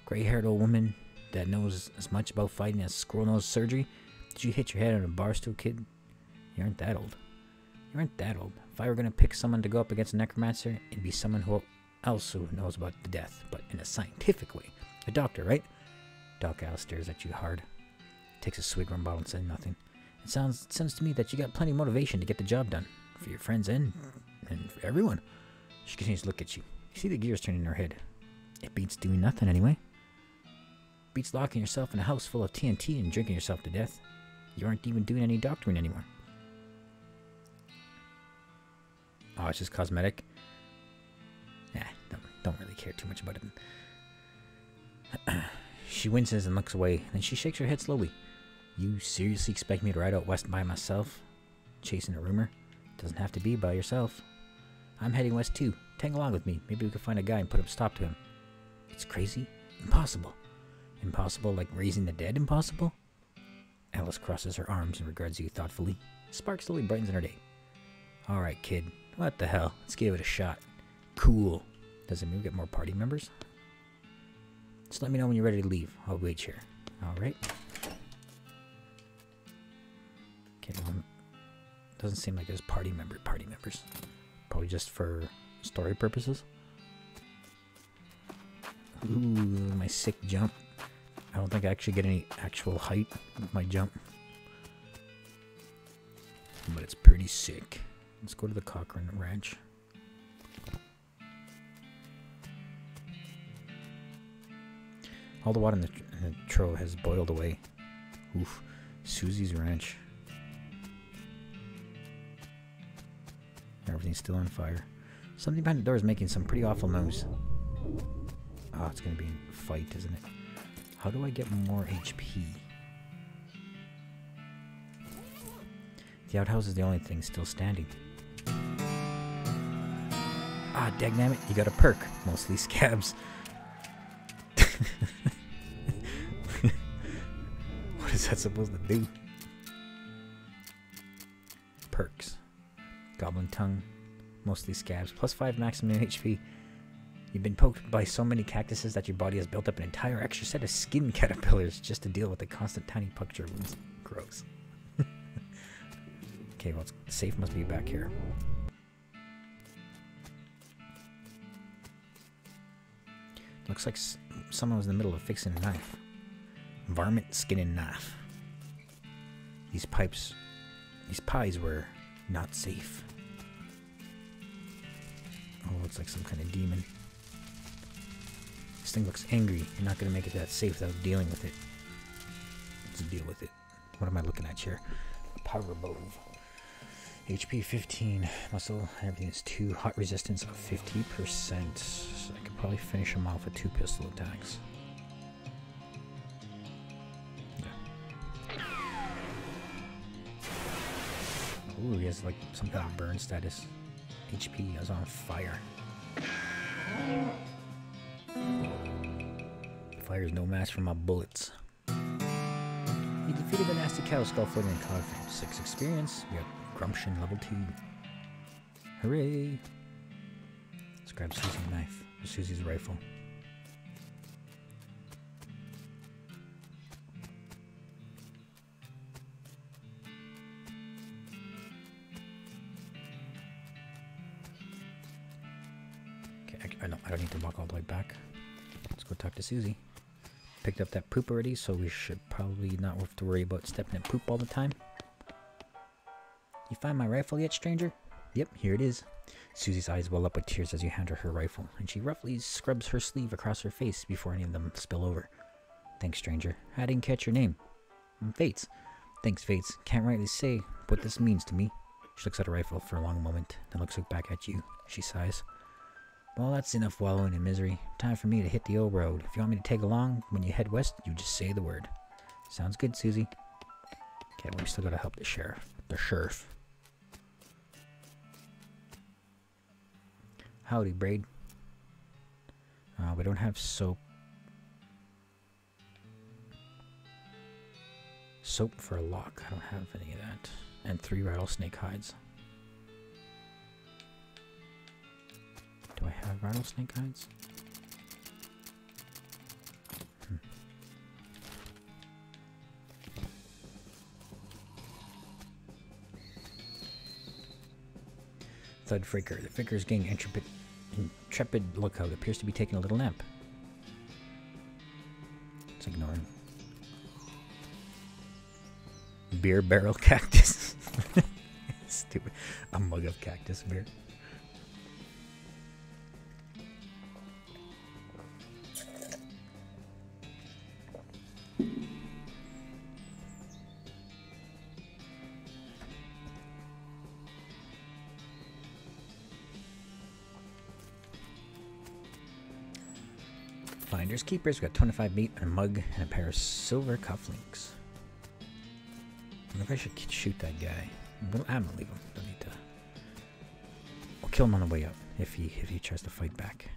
Gray-haired old woman that knows as much about fighting as squirrel nose surgery? Did you hit your head on a bar stool, kid? You aren't that old. You aren't that old. If I were gonna pick someone to go up against a necromancer, it'd be someone who else who knows about the death, but in a scientific way. A doctor, right? Doc Al stares at you hard. Takes a swig from a bottle and says nothing. It sounds it sounds to me that you got plenty of motivation to get the job done. For your friends and and for everyone. She continues to look at you. You see the gears turning in her head. It beats doing nothing anyway. Beats locking yourself in a house full of TNT and drinking yourself to death. You aren't even doing any doctoring anymore. Oh, it's just cosmetic. Yeah, don't, don't really care too much about it. she winces and looks away, then she shakes her head slowly. You seriously expect me to ride out west by myself? Chasing a rumor? Doesn't have to be by yourself. I'm heading west too. Tag along with me. Maybe we can find a guy and put a stop to him. It's crazy? Impossible. Impossible like raising the dead impossible? Alice crosses her arms and regards you thoughtfully. Spark slowly brightens in her day. Alright, kid. What the hell? Let's give it a shot. Cool. Does it mean we get more party members? Just let me know when you're ready to leave. I'll wait here. Alright. Okay, well, doesn't seem like there's party member party members. Probably just for story purposes. Ooh, my sick jump. I don't think I actually get any actual height with my jump. But it's pretty sick. Let's go to the Cochrane Ranch. All the water in the, in the Tro has boiled away. Oof. Susie's Ranch. Everything's still on fire. Something behind the door is making some pretty awful noise. Oh, it's gonna be a fight, isn't it? How do I get more HP? The outhouse is the only thing still standing. Ah, dagnammit, you got a perk. Mostly scabs. what is that supposed to do? Perks. Goblin tongue. Mostly scabs. Plus 5 maximum HP. You've been poked by so many cactuses that your body has built up an entire extra set of skin caterpillars just to deal with the constant tiny puncture wounds. Gross. okay, well, it's safe must be back here. Looks like someone was in the middle of fixing a knife. Varmint skinning knife. These pipes, these pies were not safe. Oh, looks like some kind of demon. Thing looks angry. You're not going to make it that safe without dealing with it. Let's deal with it. What am I looking at here? Power Bove. HP 15, muscle, everything is 2, hot resistance of 50%. So I could probably finish him off with two pistol attacks. Yeah. Ooh, he has like some kind of burn status. HP is on fire. Fire is no match for my bullets. You defeated the nasty cow skull skullfoot and Cogfin. Six experience. We got Gumption level 2. Hooray! Let's grab Susie's knife. Or Susie's rifle. Okay, I, I, don't, I don't need to walk all the way back. Let's go talk to Susie. Picked up that poop already, so we should probably not have to worry about stepping in poop all the time. You find my rifle yet, stranger? Yep, here it is. Susie's eyes well up with tears as you hand her her rifle, and she roughly scrubs her sleeve across her face before any of them spill over. Thanks, stranger. I didn't catch your name. I'm Fates. Thanks, Fates. Can't rightly say what this means to me. She looks at her rifle for a long moment, then looks back at you. She sighs. Well, that's enough wallowing in misery. Time for me to hit the old road. If you want me to tag along when you head west, you just say the word. Sounds good, Susie. Okay, we still gotta help the sheriff. The sheriff. Howdy, Braid. Uh, we don't have soap. Soap for a lock. I don't have any of that. And three rattlesnake hides. Rattlesnake hides? Hmm. Thud Fricker. The Fricker is getting intrepid, intrepid lookout. Appears to be taking a little nap. Let's ignore him. Beer barrel cactus. Stupid. A mug of cactus beer. Keepers. We got 25 meat, a mug, and a pair of silver cufflinks. I wonder if I should shoot that guy. I'm gonna, I'm gonna leave him. Don't need to. We'll kill him on the way up if he if he tries to fight back.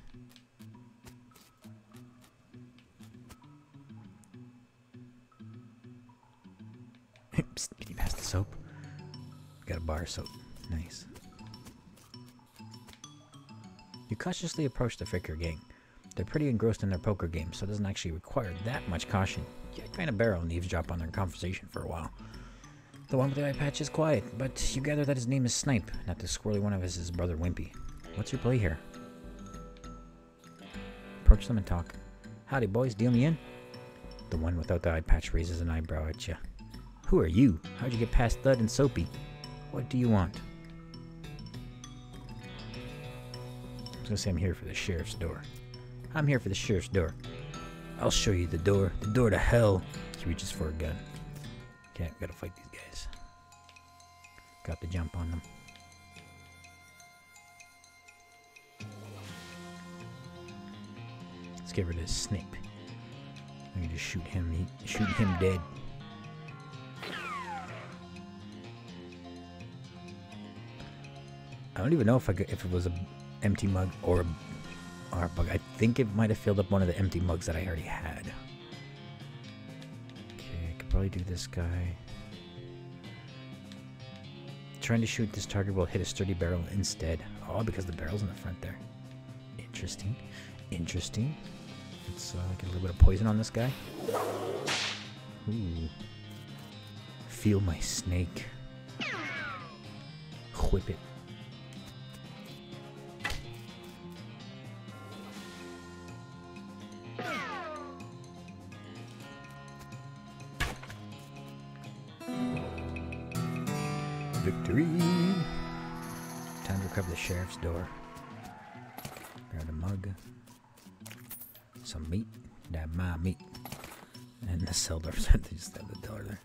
Psst, Can you pass the soap? Got a bar of soap. Nice. You cautiously approach the Fricker gang. They're pretty engrossed in their poker game, so it doesn't actually require that much caution. You kind of barrel and eavesdrop on their conversation for a while. The one with the eye patch is quiet, but you gather that his name is Snipe, not the squirrely one of his, his brother Wimpy. What's your play here? Approach them and talk. Howdy, boys, deal me in? The one without the eye patch raises an eyebrow at you. Who are you? How'd you get past Thud and Soapy? What do you want? I was gonna say I'm here for the sheriff's door. I'm here for the sheriff's door. I'll show you the door. The door to hell. He reaches for a gun. Okay, gotta fight these guys. Got the jump on them. Let's get rid of Snape. I can just shoot him. He, shoot him dead. I don't even know if I could, if it was a empty mug or a art bug. I think it might have filled up one of the empty mugs that I already had. Okay, I could probably do this guy. Trying to shoot this target will hit a sturdy barrel instead. Oh, because the barrel's in the front there. Interesting. Interesting. Let's uh, get a little bit of poison on this guy. Ooh. Feel my snake. Whip it. Time to recover the sheriff's door. Grab a mug. Some meat. That my meat. And the cell door. they just have the door there.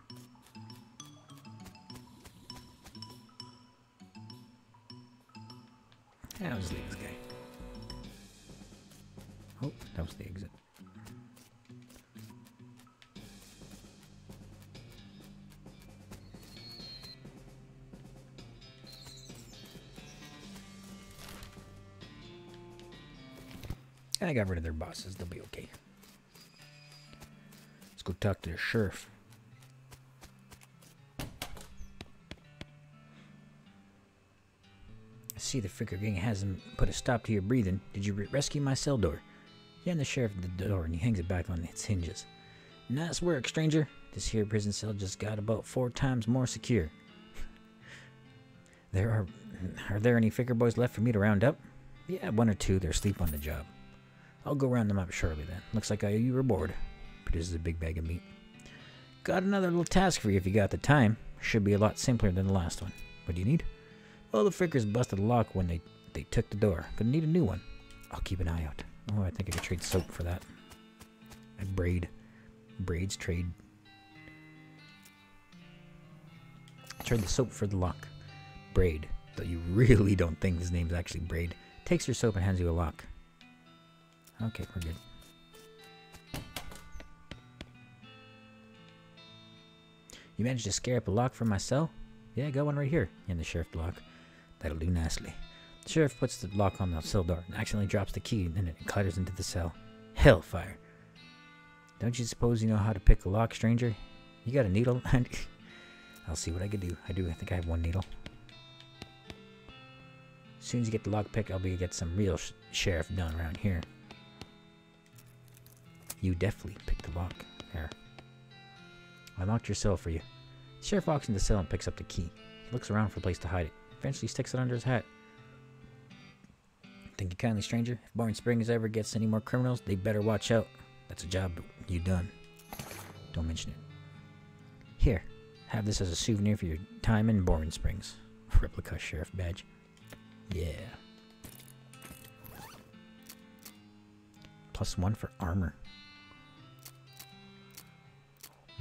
I got rid of their bosses. They'll be okay. Let's go talk to the sheriff. I see the Fricker gang hasn't put a stop to your breathing. Did you re- rescue my cell door? Yeah, and the sheriff at the door, and he hangs it back on its hinges. Nice work, stranger. This here prison cell just got about four times more secure. there are... Are there any Fricker boys left for me to round up? Yeah, one or two. They're asleep on the job. I'll go round them up shortly then. Looks like I you a reward. Produces a big bag of meat. Got another little task for you if you got the time. Should be a lot simpler than the last one. What do you need? Well, the frickers busted the lock when they, they took the door. Gonna need a new one. I'll keep an eye out. Oh, I think I could trade soap for that. I braid. Braids trade. Trade the soap for the lock. Braid. Though you really don't think his name's actually Braid. Takes your soap and hands you a lock. Okay, we're good. You managed to scare up a lock from my cell? Yeah, I got one right here. In the sheriff block. That'll do nicely. The sheriff puts the lock on the cell door and accidentally drops the key and it clatters into the cell. Hellfire. Don't you suppose you know how to pick a lock, stranger? You got a needle? I'll see what I can do. I do. I think I have one needle. As soon as you get the lock pick, I'll be get some real sh sheriff done around here. You definitely picked the lock. There. I locked your cell for you. The sheriff walks into the cell and picks up the key. He looks around for a place to hide it. Eventually sticks it under his hat. Thank you kindly, stranger. If Boring Springs ever gets any more criminals, they better watch out. That's a job you done. Don't mention it. Here, have this as a souvenir for your time in Boring Springs. Replica sheriff badge. Yeah. Plus one for armor.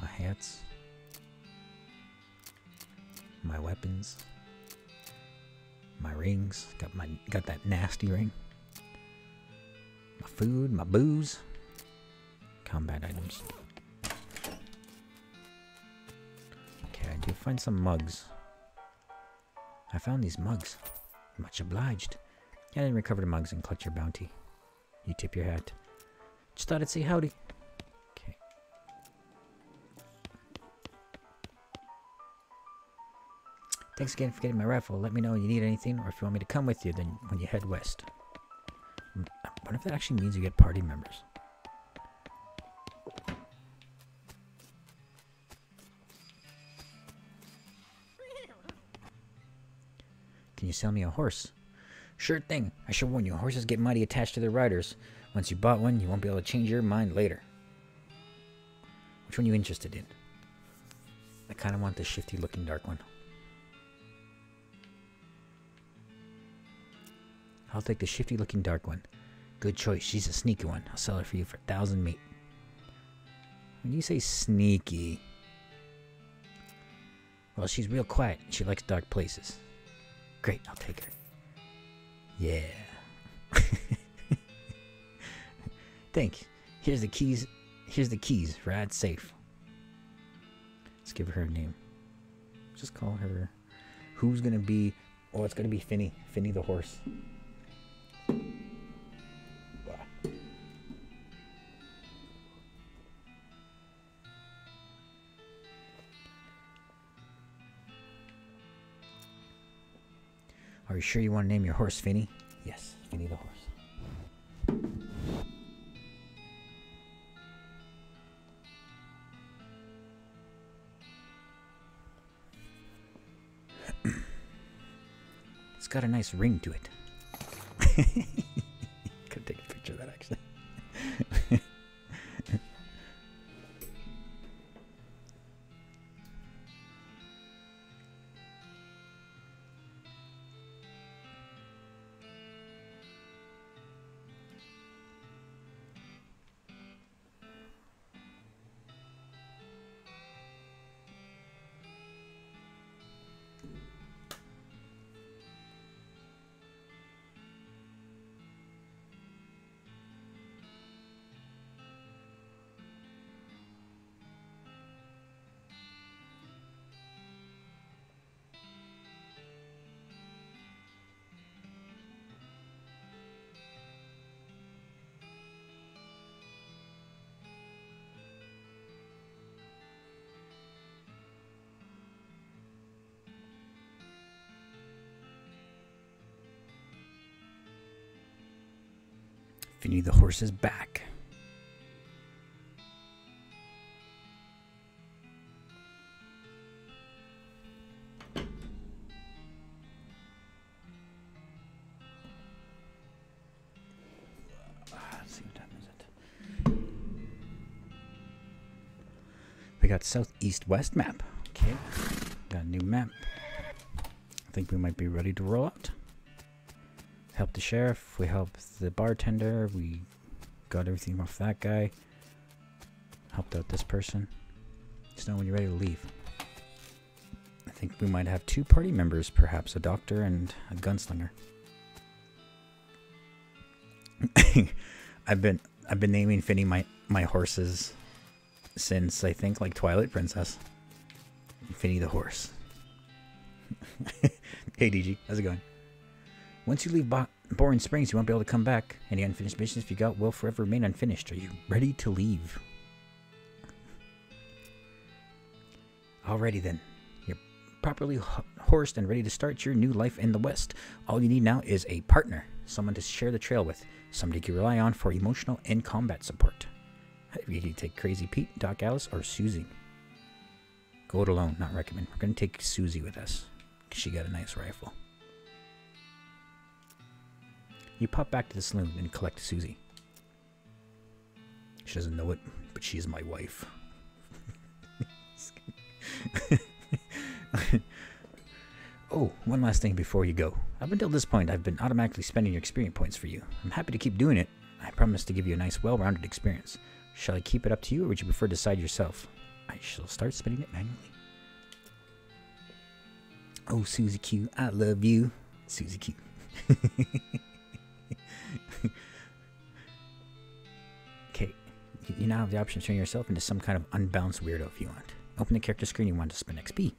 My hats. My weapons. My rings. Got my got that nasty ring. My food, my booze. combat items. Okay, I do find some mugs. I found these mugs. Much obliged. Yeah, then recover the mugs and collect your bounty. You tip your hat. Just thought I'd say howdy. Thanks again for getting my rifle. Let me know when you need anything or if you want me to come with you then when you head west. Mm, I wonder if that actually means you get party members. Can you sell me a horse? Sure thing. I should warn you, horses get mighty attached to their riders. Once you bought one, you won't be able to change your mind later. Which one are you interested in? I kind of want the shifty looking dark one. I'll take the shifty looking dark one. Good choice. She's a sneaky one. I'll sell her for you for a thousand meat. When you say sneaky, well, she's real quiet. and She likes dark places. Great, I'll take her. Yeah. Thanks. Here's the keys. Here's the keys. Rad safe. Let's give her a name. Just call her. Who's gonna be? Oh, it's gonna be Finny. Finny the horse. You sure you want to name your horse Finny? Yes, Finny the horse. it's got a nice ring to it. Finny the horse is back. Ah, let's see what time is it. We got southeast west map. Okay. Got a new map. I think we might be ready to roll out helped the sheriff, we helped the bartender, we got everything off that guy, helped out this person. Just know when you're ready to leave. I think we might have two party members, perhaps a doctor and a gunslinger. I've been I've been naming Finny my my horses since I think like Twilight Princess. Finny the horse. hey DG, how's it going? Once you leave Bo Boring Springs, you won't be able to come back. Any unfinished missions you got will forever remain unfinished. Are you ready to leave? Alrighty then. You're properly ho horsed and ready to start your new life in the West. All you need now is a partner, someone to share the trail with, somebody you can rely on for emotional and combat support. You can take Crazy Pete, Doc Alice, or Susie. Go it alone, not recommend. We're going to take Susie with us. She got a nice rifle. You pop back to the saloon and collect Susie. She doesn't know it, but she is my wife. oh, one last thing before you go. Up until this point, I've been automatically spending your experience points for you. I'm happy to keep doing it. I promise to give you a nice, well rounded experience. Shall I keep it up to you, or would you prefer to decide yourself? I shall start spending it manually. Oh, Susie Q, I love you. Susie Q. you now have the option to turn yourself into some kind of unbalanced weirdo if you want. Open the character screen you want to spend XP.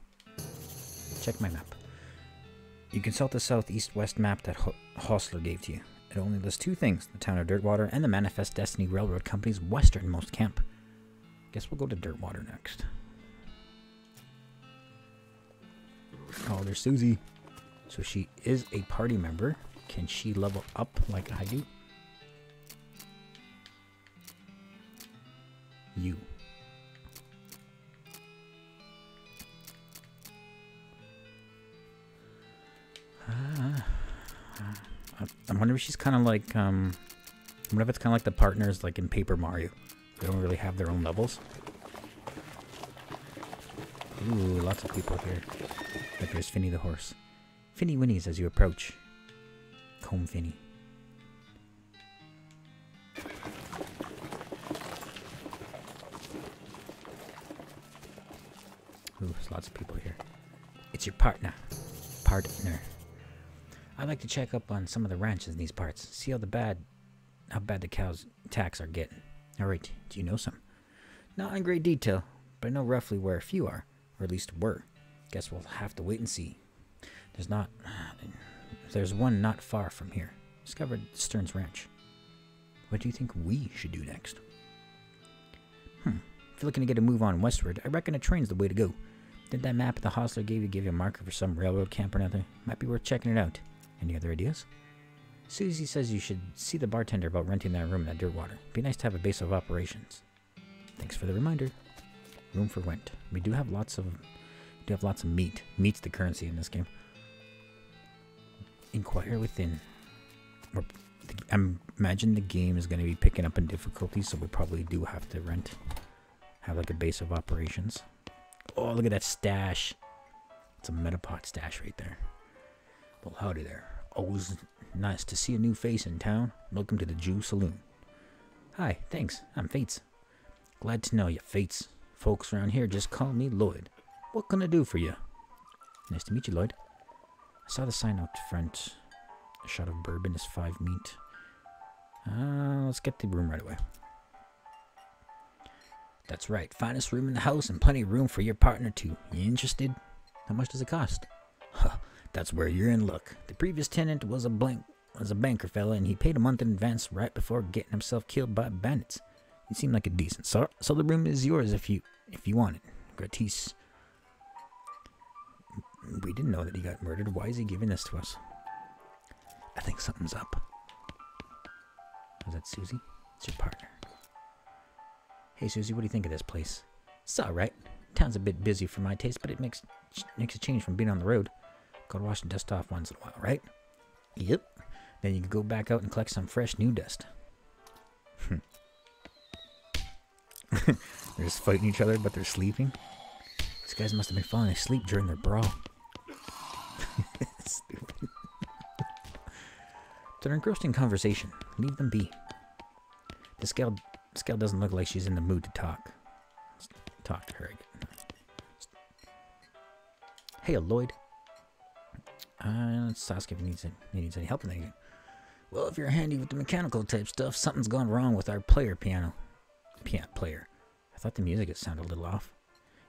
Check my map. You consult the southeast-west map that Ho Hostler gave to you. It only lists two things, the town of Dirtwater and the Manifest Destiny Railroad Company's westernmost camp. Guess we'll go to Dirtwater next. Oh, there's Susie. So she is a party member. Can she level up like I do? You. Ah. I, I wonder if she's kind of like, um, I wonder if it's kind of like the partners like in Paper Mario. They don't really have their own levels. Ooh, lots of people here. There's Finny the horse. Finny whinnies as you approach. Comb Finny. Ooh, there's lots of people here. It's your partner. Partner. I'd like to check up on some of the ranches in these parts. See how the bad how bad the cows attacks are getting. Alright, do you know some? Not in great detail, but I know roughly where a few are, or at least were. Guess we'll have to wait and see. There's not there's one not far from here. Discovered Stern's Ranch. What do you think we should do next? Hmm. If you're looking to get a move on westward, I reckon a train's the way to go. Did that map the hostler gave you give you a marker for some railroad camp or nothing? Might be worth checking it out. Any other ideas? Susie says you should see the bartender about renting that room in that Dirtwater. Be nice to have a base of operations. Thanks for the reminder. Room for rent. We do have lots of do have lots of meat. Meat's the currency in this game. Inquire within. I imagine the game is going to be picking up in difficulty, so we probably do have to rent. Have like a base of operations. Oh, look at that stash. It's a Metapod stash right there. Well, howdy there. Always nice to see a new face in town. Welcome to the Jewel Saloon. Hi, thanks. I'm Fates. Glad to know you, Fates. Folks around here just call me Lloyd. What can I do for you? Nice to meet you, Lloyd. I saw the sign out front. A shot of bourbon is five meat. Uh, let's get the room right away. That's right. Finest room in the house and plenty of room for your partner too. You interested? How much does it cost? Huh, that's where you're in luck. The previous tenant was a blank was a banker fella and he paid a month in advance right before getting himself killed by bandits. He seemed like a decent sort, so the room is yours if you if you want it. Gratis. We didn't know that he got murdered. Why is he giving this to us? I think something's up. Is that Susie? It's your partner. Hey Susie, what do you think of this place? It's alright. Town's a bit busy for my taste, but it makes makes a change from being on the road. Go to wash and dust off once in a while, right? Yep. Then you can go back out and collect some fresh new dust. Hmm. they're just fighting each other, but they're sleeping. These guys must have been falling asleep during their brawl. Stupid. They're engrossed in conversation. Leave them be. This gal, gal doesn't look like she's in the mood to talk. Let's talk to her again. Hey, Lloyd. Uh, let's ask if he needs, needs any help with anything. Well, if you're handy with the mechanical type stuff, something's gone wrong with our player piano. Piano player. I thought the music had sounded a little off.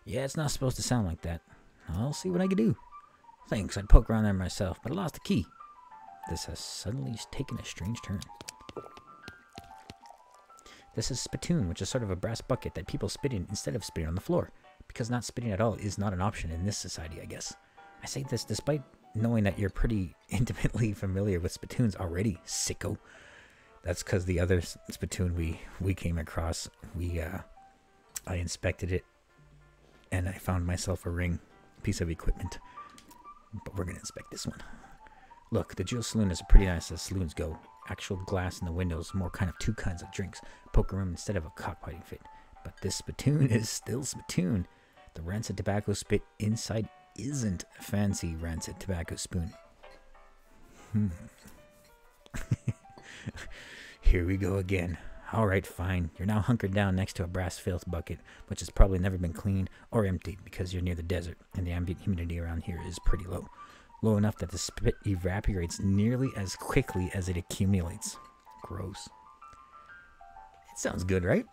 Yeah, it's not supposed to sound like that. I'll see what I can do. Thanks, I'd poke around there myself, but I lost the key. This has suddenly taken a strange turn. This is spittoon, which is sort of a brass bucket that people spit in instead of spitting on the floor. Because not spitting at all is not an option in this society, I guess. I say this despite knowing that you're pretty intimately familiar with spittoons already, sicko. That's because the other spittoon we, we came across, we uh, I inspected it, and I found myself a ring piece of equipment. But we're going to inspect this one. Look, the Jewel Saloon is pretty nice as saloons go. Actual glass in the windows, more kind of two kinds of drinks. Poker room instead of a cockfighting fit. But this spittoon is still spittoon. The rancid tobacco spit inside isn't a fancy rancid tobacco spoon. Hmm. Here we go again. Alright, fine. You're now hunkered down next to a brass filth bucket, which has probably never been cleaned or emptied because you're near the desert and the ambient humidity around here is pretty low. Low enough that the spit evaporates nearly as quickly as it accumulates. Gross. It sounds good, right?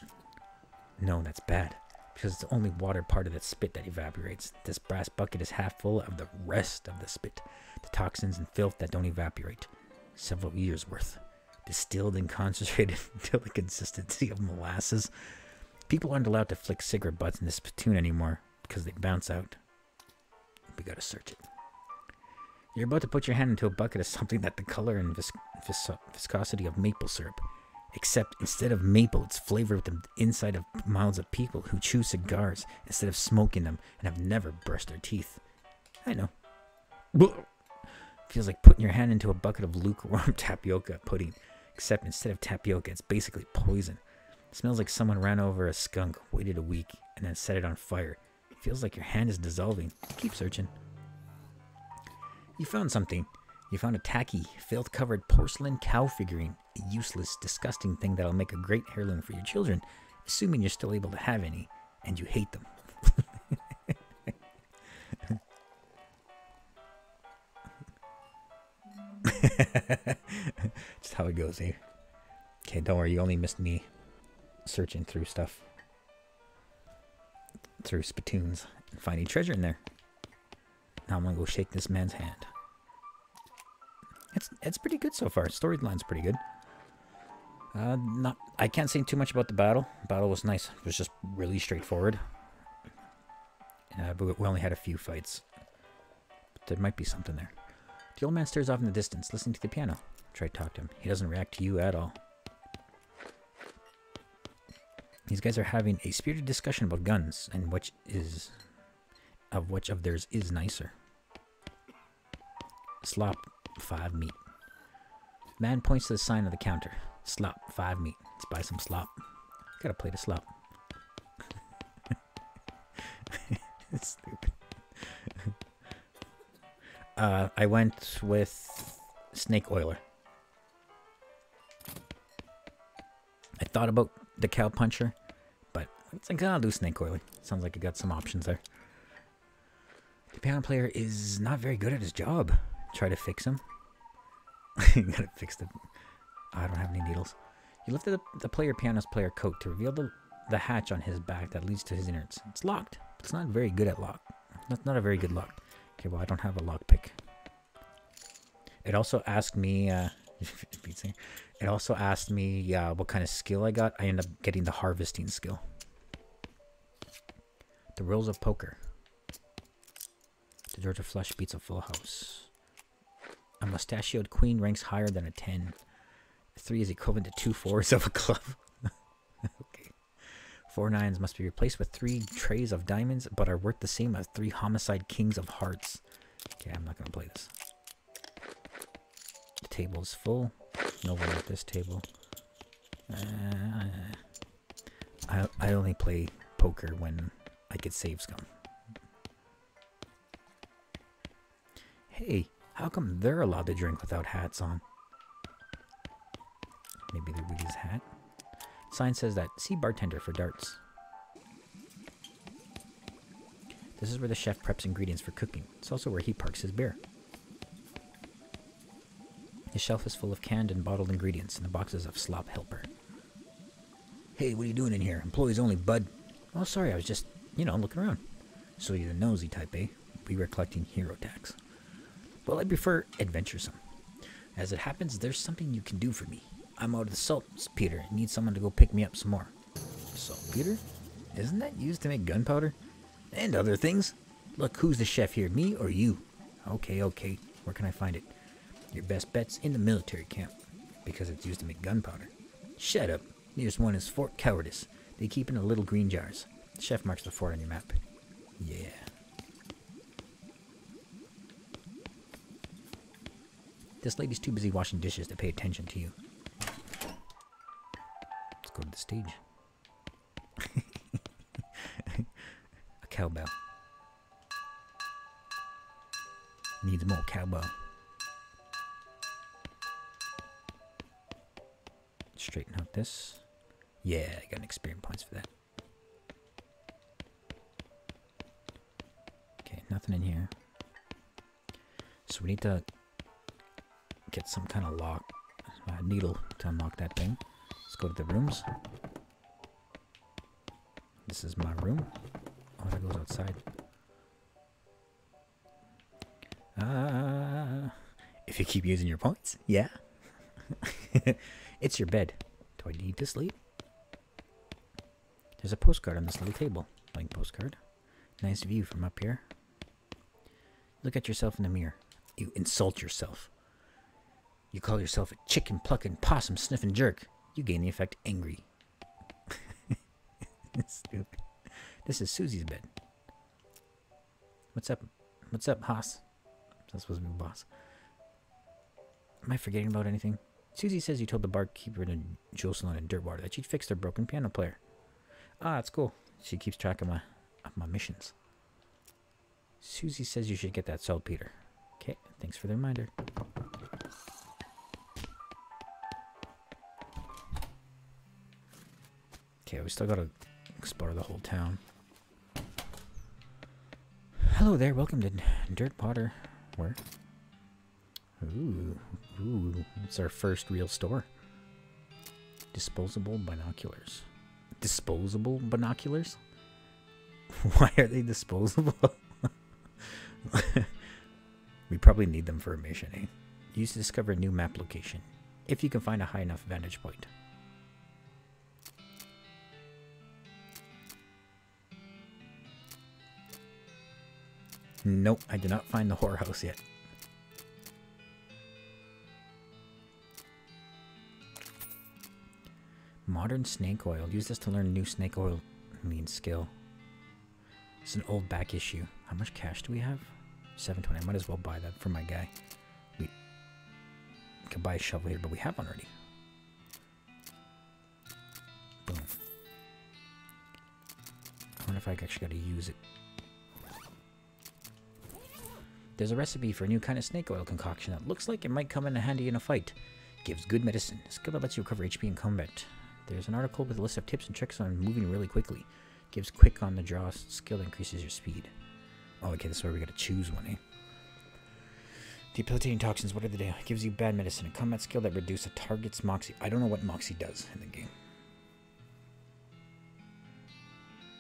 No, that's bad. Because it's only water part of the spit that evaporates. This brass bucket is half full of the rest of the spit. The toxins and filth that don't evaporate. Several years worth. Distilled and concentrated until the consistency of molasses. People aren't allowed to flick cigarette butts in this platoon anymore because they bounce out. We gotta search it. You're about to put your hand into a bucket of something that the color and vis vis viscosity of maple syrup. Except instead of maple, it's flavored with the inside of mouths of people who chew cigars instead of smoking them and have never brushed their teeth. I know. Feels like putting your hand into a bucket of lukewarm tapioca pudding. Except instead of tapioca, it's basically poison. It smells like someone ran over a skunk, waited a week, and then set it on fire. It feels like your hand is dissolving. Keep searching. You found something. You found a tacky, filth covered porcelain cow figurine. A useless, disgusting thing that'll make a great heirloom for your children, assuming you're still able to have any, and you hate them. Just how it goes here. Okay, don't worry, you only missed me searching through stuff. Through spittoons and finding treasure in there. Now I'm gonna go shake this man's hand. It's it's pretty good so far. Storyline's pretty good. Uh, not I can't say too much about the battle. The battle was nice. It was just really straightforward. Uh, but we only had a few fights. But there might be something there. The old man stares off in the distance, listening to the piano. Try to talk to him. He doesn't react to you at all. These guys are having a spirited discussion about guns and which is of which of theirs is nicer. Slop, five meat. Man points to the sign of the counter. Slop, five meat. Let's buy some slop. Got a plate of slop. stupid. uh, I went with snake oiler. I thought about the cow puncher, but it's like I'll do snake oiler. Sounds like you got some options there. The piano player is not very good at his job. Try to fix him. you gotta fix the. I don't have any needles. You lifted the, the player piano's player coat to reveal the, the hatch on his back that leads to his innards. It's locked, it's not very good at lock. That's not a very good lock. Okay, well, I don't have a lockpick. It also asked me, uh, it also asked me uh, what kind of skill I got. I end up getting the harvesting skill. The rules of poker. The Georgia flush beats a full house. A mustachioed queen ranks higher than a 10. Three is equivalent to two fours of a club. okay. Four nines must be replaced with three trays of diamonds, but are worth the same as three homicide kings of hearts. Okay, I'm not going to play this. The table is full. No one at this table. Uh, I, I only play poker when I get save scum. Hey, how come they're allowed to drink without hats on? Maybe they read his hat. Sign says that see bartender for darts. This is where the chef preps ingredients for cooking. It's also where he parks his beer. His shelf is full of canned and bottled ingredients and the boxes of slop helper. Hey, what are you doing in here? Employees only, bud. Oh, sorry, I was just, you know, looking around. So you're the nosy type, eh? We were collecting hero tax. Well, I prefer adventuresome. As it happens, there's something you can do for me. I'm out of the saltpeter. I need someone to go pick me up some more. Saltpeter? Isn't that used to make gunpowder? And other things. Look, who's the chef here, me or you? Okay, okay. Where can I find it? Your best bet's in the military camp, because it's used to make gunpowder. Shut up. Nearest one is Fort Cowardice. They keep in the little green jars. Chef marks the fort on your map. Yeah. This lady's too busy washing dishes to pay attention to you. Let's go to the stage. A cowbell. Needs more cowbell. Straighten out this. Yeah, I got an experience points for that. Okay, nothing in here. So we need to get some kind of lock, uh, needle to unlock that thing. Let's go to the rooms. This is my room. Oh, that goes outside. Uh, if you keep using your points, yeah. it's your bed. Do I need to sleep? There's a postcard on this little table. Blank postcard. Nice view from up here. Look at yourself in the mirror. You insult yourself. You call yourself a chicken plucking, possum sniffing jerk. You gain the effect angry. Stupid. This is Susie's bed. What's up? What's up, Haas? That's supposed to be boss. Am I forgetting about anything? Susie says you told the barkeeper in Jewel Saloon in Dirtwater that she'd fix their broken piano player. Ah, it's cool. She keeps track of my of my missions. Susie says you should get that saltpeter. Okay, thanks for the reminder. Still gotta explore the whole town. Hello there, welcome to Dirtwater. Where? Ooh, ooh, it's our first real store. Disposable binoculars. Disposable binoculars? Why are they disposable? we probably need them for a mission, eh? Use to discover a new map location, if you can find a high enough vantage point. Nope, I did not find the whorehouse yet. Modern snake oil. Use this to learn new snake oil means skill. It's an old back issue. How much cash do we have? 720. I might as well buy that for my guy. We could buy a shovel here, but we have one already. Boom. I wonder if I actually got to use it. There's a recipe for a new kind of snake oil concoction that looks like it might come in handy in a fight. Gives good medicine. Skill that lets you recover HP in combat. There's an article with a list of tips and tricks on moving really quickly. Gives quick on the draw skill increases your speed. Oh, okay, this is where we gotta choose one, eh? Debilitating toxins, what are they? Gives you bad medicine, a combat skill that reduces a target's moxie. I don't know what moxie does in the game.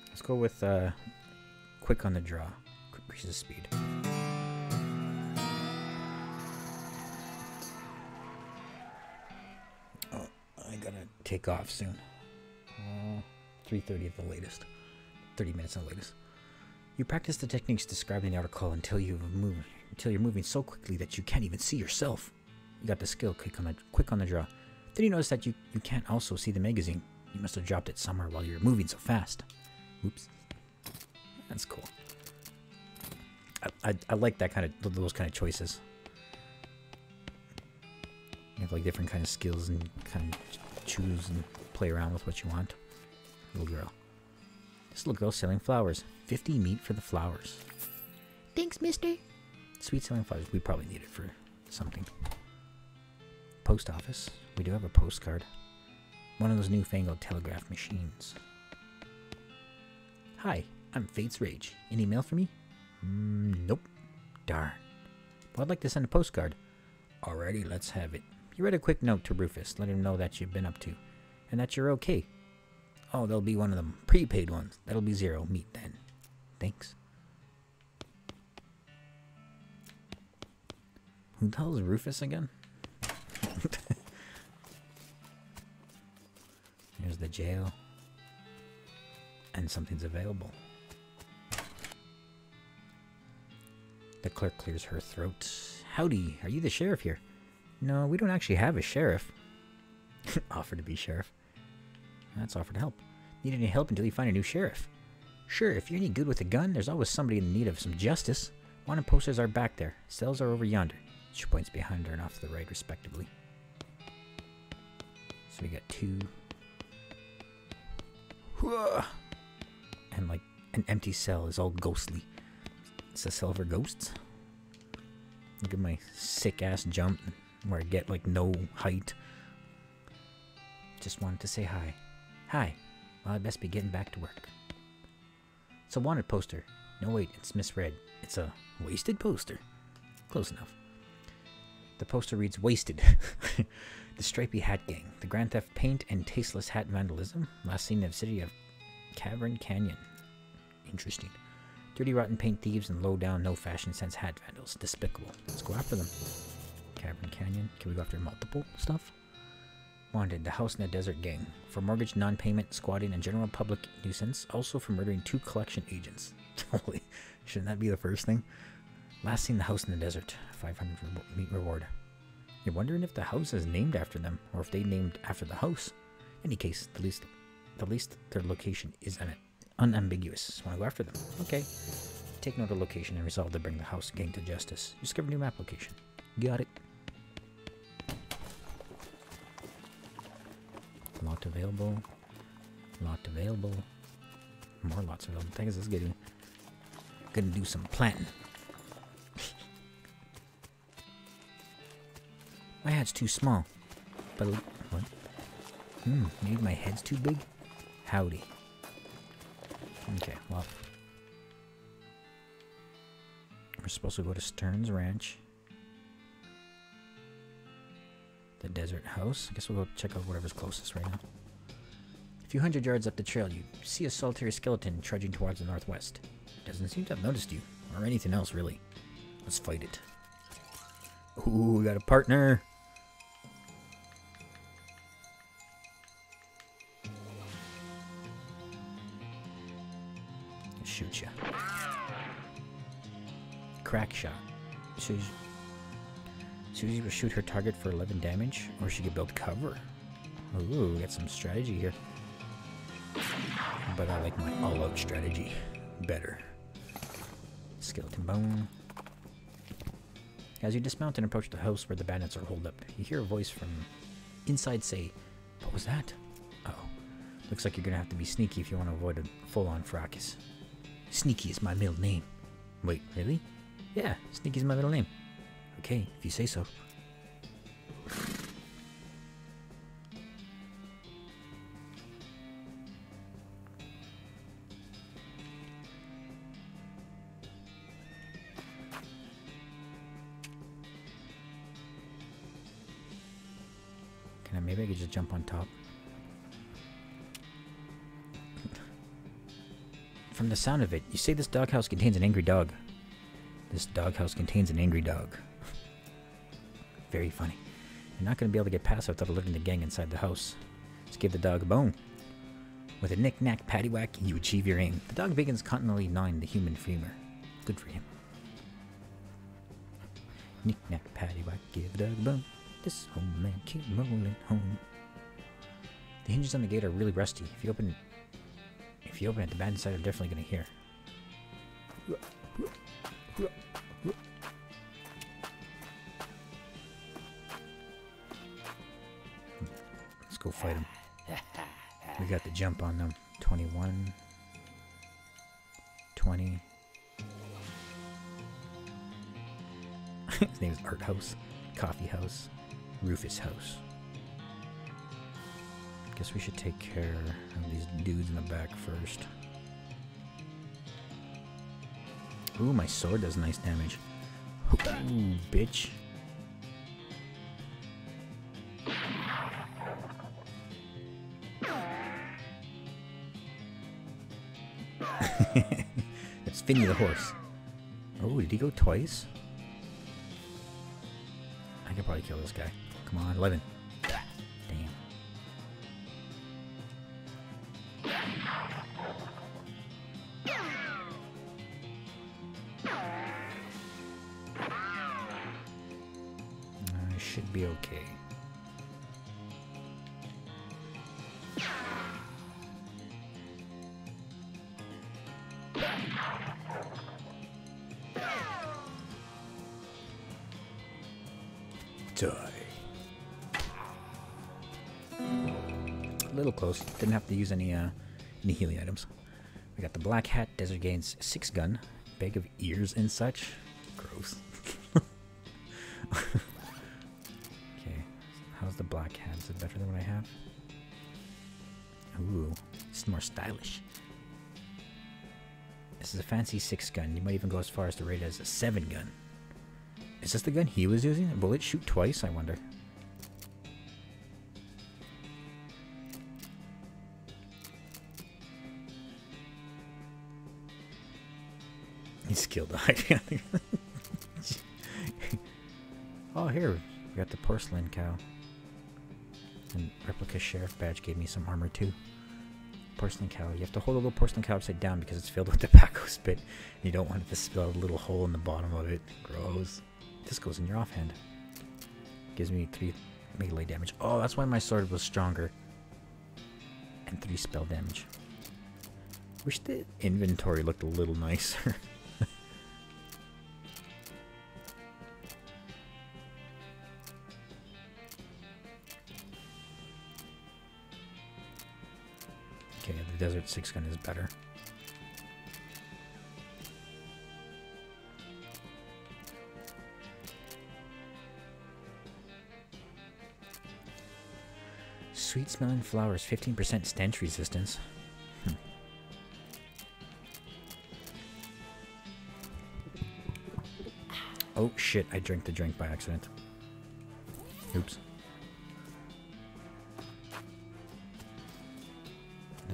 Let's go with uh, quick on the draw. Increases speed. Take off soon. Uh, 3.30 at the latest. 30 minutes at the latest. You practice the techniques described in the article until you've moved, until you're moving so quickly that you can't even see yourself. You got the skill quick on the quick on the draw. Then you notice that you, you can't also see the magazine. You must have dropped it somewhere while you're moving so fast. Oops. That's cool. I, I, I like that kind of those kind of choices. You have like different kind of skills and kind of choose and play around with what you want. Little girl. This little girl selling flowers. 50 meat for the flowers. Thanks, mister. Sweet selling flowers. We probably need it for something. Post office. We do have a postcard. One of those newfangled telegraph machines. Hi, I'm Fate's Rage. Any mail for me? Mm, nope. Darn. Well, I'd like to send a postcard. Alrighty, let's have it. You write a quick note to Rufus. Let him know that you've been up to. And that you're okay. Oh, there'll be one of them prepaid ones. That'll be zero. Meet then. Thanks. Who the hell is Rufus again? Here's the jail. And something's available. The clerk clears her throat. Howdy, are you the sheriff here? No, we don't actually have a sheriff. Offer to be sheriff. That's offer to help. Need any help until you find a new sheriff? Sure, if you're any good with a gun, there's always somebody in need of some justice. Wanted posters are back there. Cells are over yonder. She points behind her and off to the right, respectively. So we got two. And like an empty cell is all ghostly. It's a cell for ghosts. Look at my sick ass jump where I get like no height. Just wanted to say hi. Hi. Well, I'd best be getting back to work. It's a wanted poster. No, wait, it's misread. It's a wasted poster. Close enough. The poster reads Wasted. the Stripy Hat Gang. The Grand Theft Paint and Tasteless Hat Vandalism. Last seen in the city of Cavern Canyon. Interesting. Dirty, rotten paint thieves and low down, no fashion sense hat vandals. Despicable. Let's go after them. Cavern Canyon. Can we go after multiple stuff? Wanted, the House in the Desert Gang. For mortgage non payment, squatting, and general public nuisance. Also for murdering two collection agents. Holy, shouldn't that be the first thing? Last seen the House in the Desert. 500 rebo- meat reward. You're wondering if the house is named after them, or if they named after the house. Any case, the least, the least their location is un- unambiguous. Want to go after them? Okay. Take note of location and resolve to bring the house gang to justice. Discover new map location. Got it. Available. Lot available. More lots available. Thing is, getting. Gonna do some planting. my head's too small. But what? Hmm. Maybe my head's too big. Howdy. Okay. Well. We're supposed to go to Stearns Ranch. The desert house. I guess we'll go check out whatever's closest right now. A few hundred yards up the trail, you see a solitary skeleton trudging towards the northwest. Doesn't seem to have noticed you, or anything else really. Let's fight it. Ooh, we got a partner. Shoot ya. Crack shot. Susie will shoot her target for 11 damage, or she could build cover. Ooh, got some strategy here. But I like my all-out strategy better. Skeleton bone. As you dismount and approach the house where the bandits are holed up, you hear a voice from inside say, What was that? Uh oh. Looks like you're gonna have to be sneaky if you want to avoid a full-on fracas. Sneaky is my middle name. Wait, really? Yeah, Sneaky's my middle name. Okay, if you say so. Can I maybe I could just jump on top? From the sound of it, you say this doghouse contains an angry dog. This doghouse contains an angry dog. Very funny. You're not going to be able to get past without alerting the gang inside the house. Just give the dog a bone. With a knick-knack paddywhack, you achieve your aim. The dog begins continually gnawing the human femur. Good for him. Knick-knack paddywhack, give the dog a bone. This home man keep rolling home. The hinges on the gate are really rusty. If you open, if you open it, the bad side are definitely going to hear. Fight him. We got the jump on them. 21. 20. His name is Art House. Coffee House. Rufus House. Guess we should take care of these dudes in the back first. Ooh, my sword does nice damage. Ooh, bitch. Finny the horse. Oh, did he go twice? I could probably kill this guy. Come on, 11. Use any uh, any healing items. We got the black hat, desert gains six gun, bag of ears and such. Gross. okay, how's the black hat? Is it better than what I have? Ooh, this is more stylish. This is a fancy six gun. You might even go as far as to rate it as a seven gun. Is this the gun he was using? Will it shoot twice? I wonder. He skill died. oh, here. We got the porcelain cow. And replica sheriff badge gave me some armor too. Porcelain cow. You have to hold a little porcelain cow upside down because it's filled with tobacco spit. And You don't want it to spill a little hole in the bottom of it. Gross. This goes in your offhand. Gives me three melee damage. Oh, that's why my sword was stronger. And three spell damage. Wish the inventory looked a little nicer. Desert Six Gun is better. Sweet smelling flowers, 15% stench resistance. Hmm. Oh shit, I drank the drink by accident. Oops.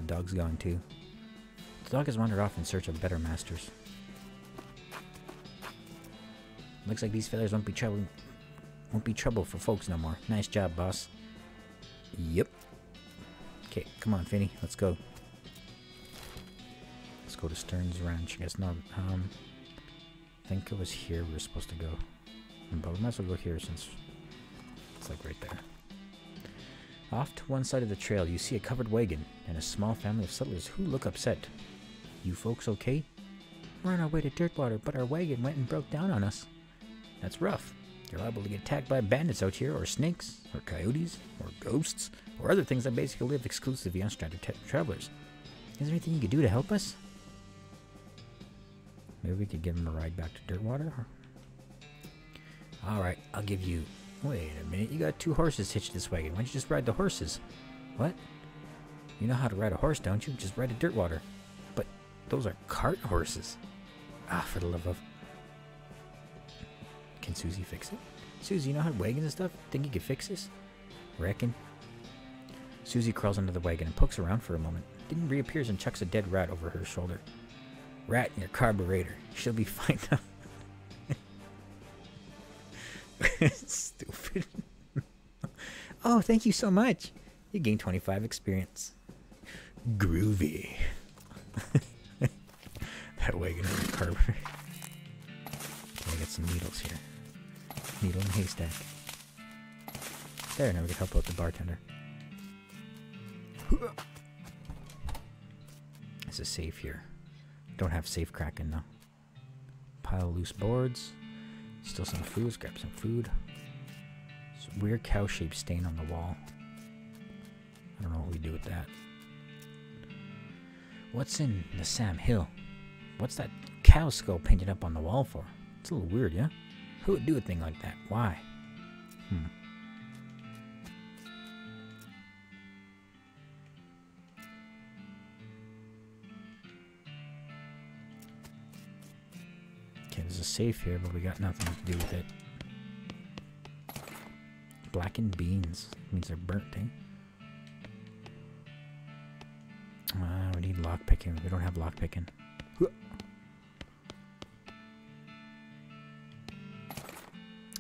Dog's gone too. The dog has wandered off in search of better masters. Looks like these feathers won't be trouble won't be trouble for folks no more. Nice job, boss. Yep. Okay, come on, Finny. Let's go. Let's go to Stern's Ranch. I guess not. Um, I think it was here we were supposed to go. But we might as well go here since it's like right there. Off to one side of the trail, you see a covered wagon and a small family of settlers who look upset. You folks okay? We're on our way to Dirtwater, but our wagon went and broke down on us. That's rough. You're liable to get attacked by bandits out here, or snakes, or coyotes, or ghosts, or other things that basically live exclusively on stranded travelers. Is there anything you could do to help us? Maybe we could give him a ride back to Dirtwater? Alright, I'll give you... Wait a minute, you got two horses hitched to this wagon. Why don't you just ride the horses? What? You know how to ride a horse, don't you? Just ride a Dirtwater. But those are cart horses. Ah, for the love of... Can Susie fix it? Susie, you know how to wagons and stuff? Think you could fix this? Reckon? Susie crawls under the wagon and pokes around for a moment, then reappears and chucks a dead rat over her shoulder. Rat in your carburetor. She'll be fine now. Oh, thank you so much. You gained 25 experience. Groovy. that wagon in the carburetor. I got some needles here. Needle and haystack. There, now we can help out the bartender. There's a safe here. Don't have safe cracking though. Pile loose boards. Still some food. Let's grab some food. Weird cow-shaped stain on the wall. I don't know what we do with that. What's in the Sam Hill? What's that cow skull painted up on the wall for? It's a little weird, yeah? Who would do a thing like that? Why? Hmm. Okay, there's a safe here, but we got nothing to do with it. Blackened beans. Means they're burnt, eh? Uh, we need lock picking. We don't have lock picking.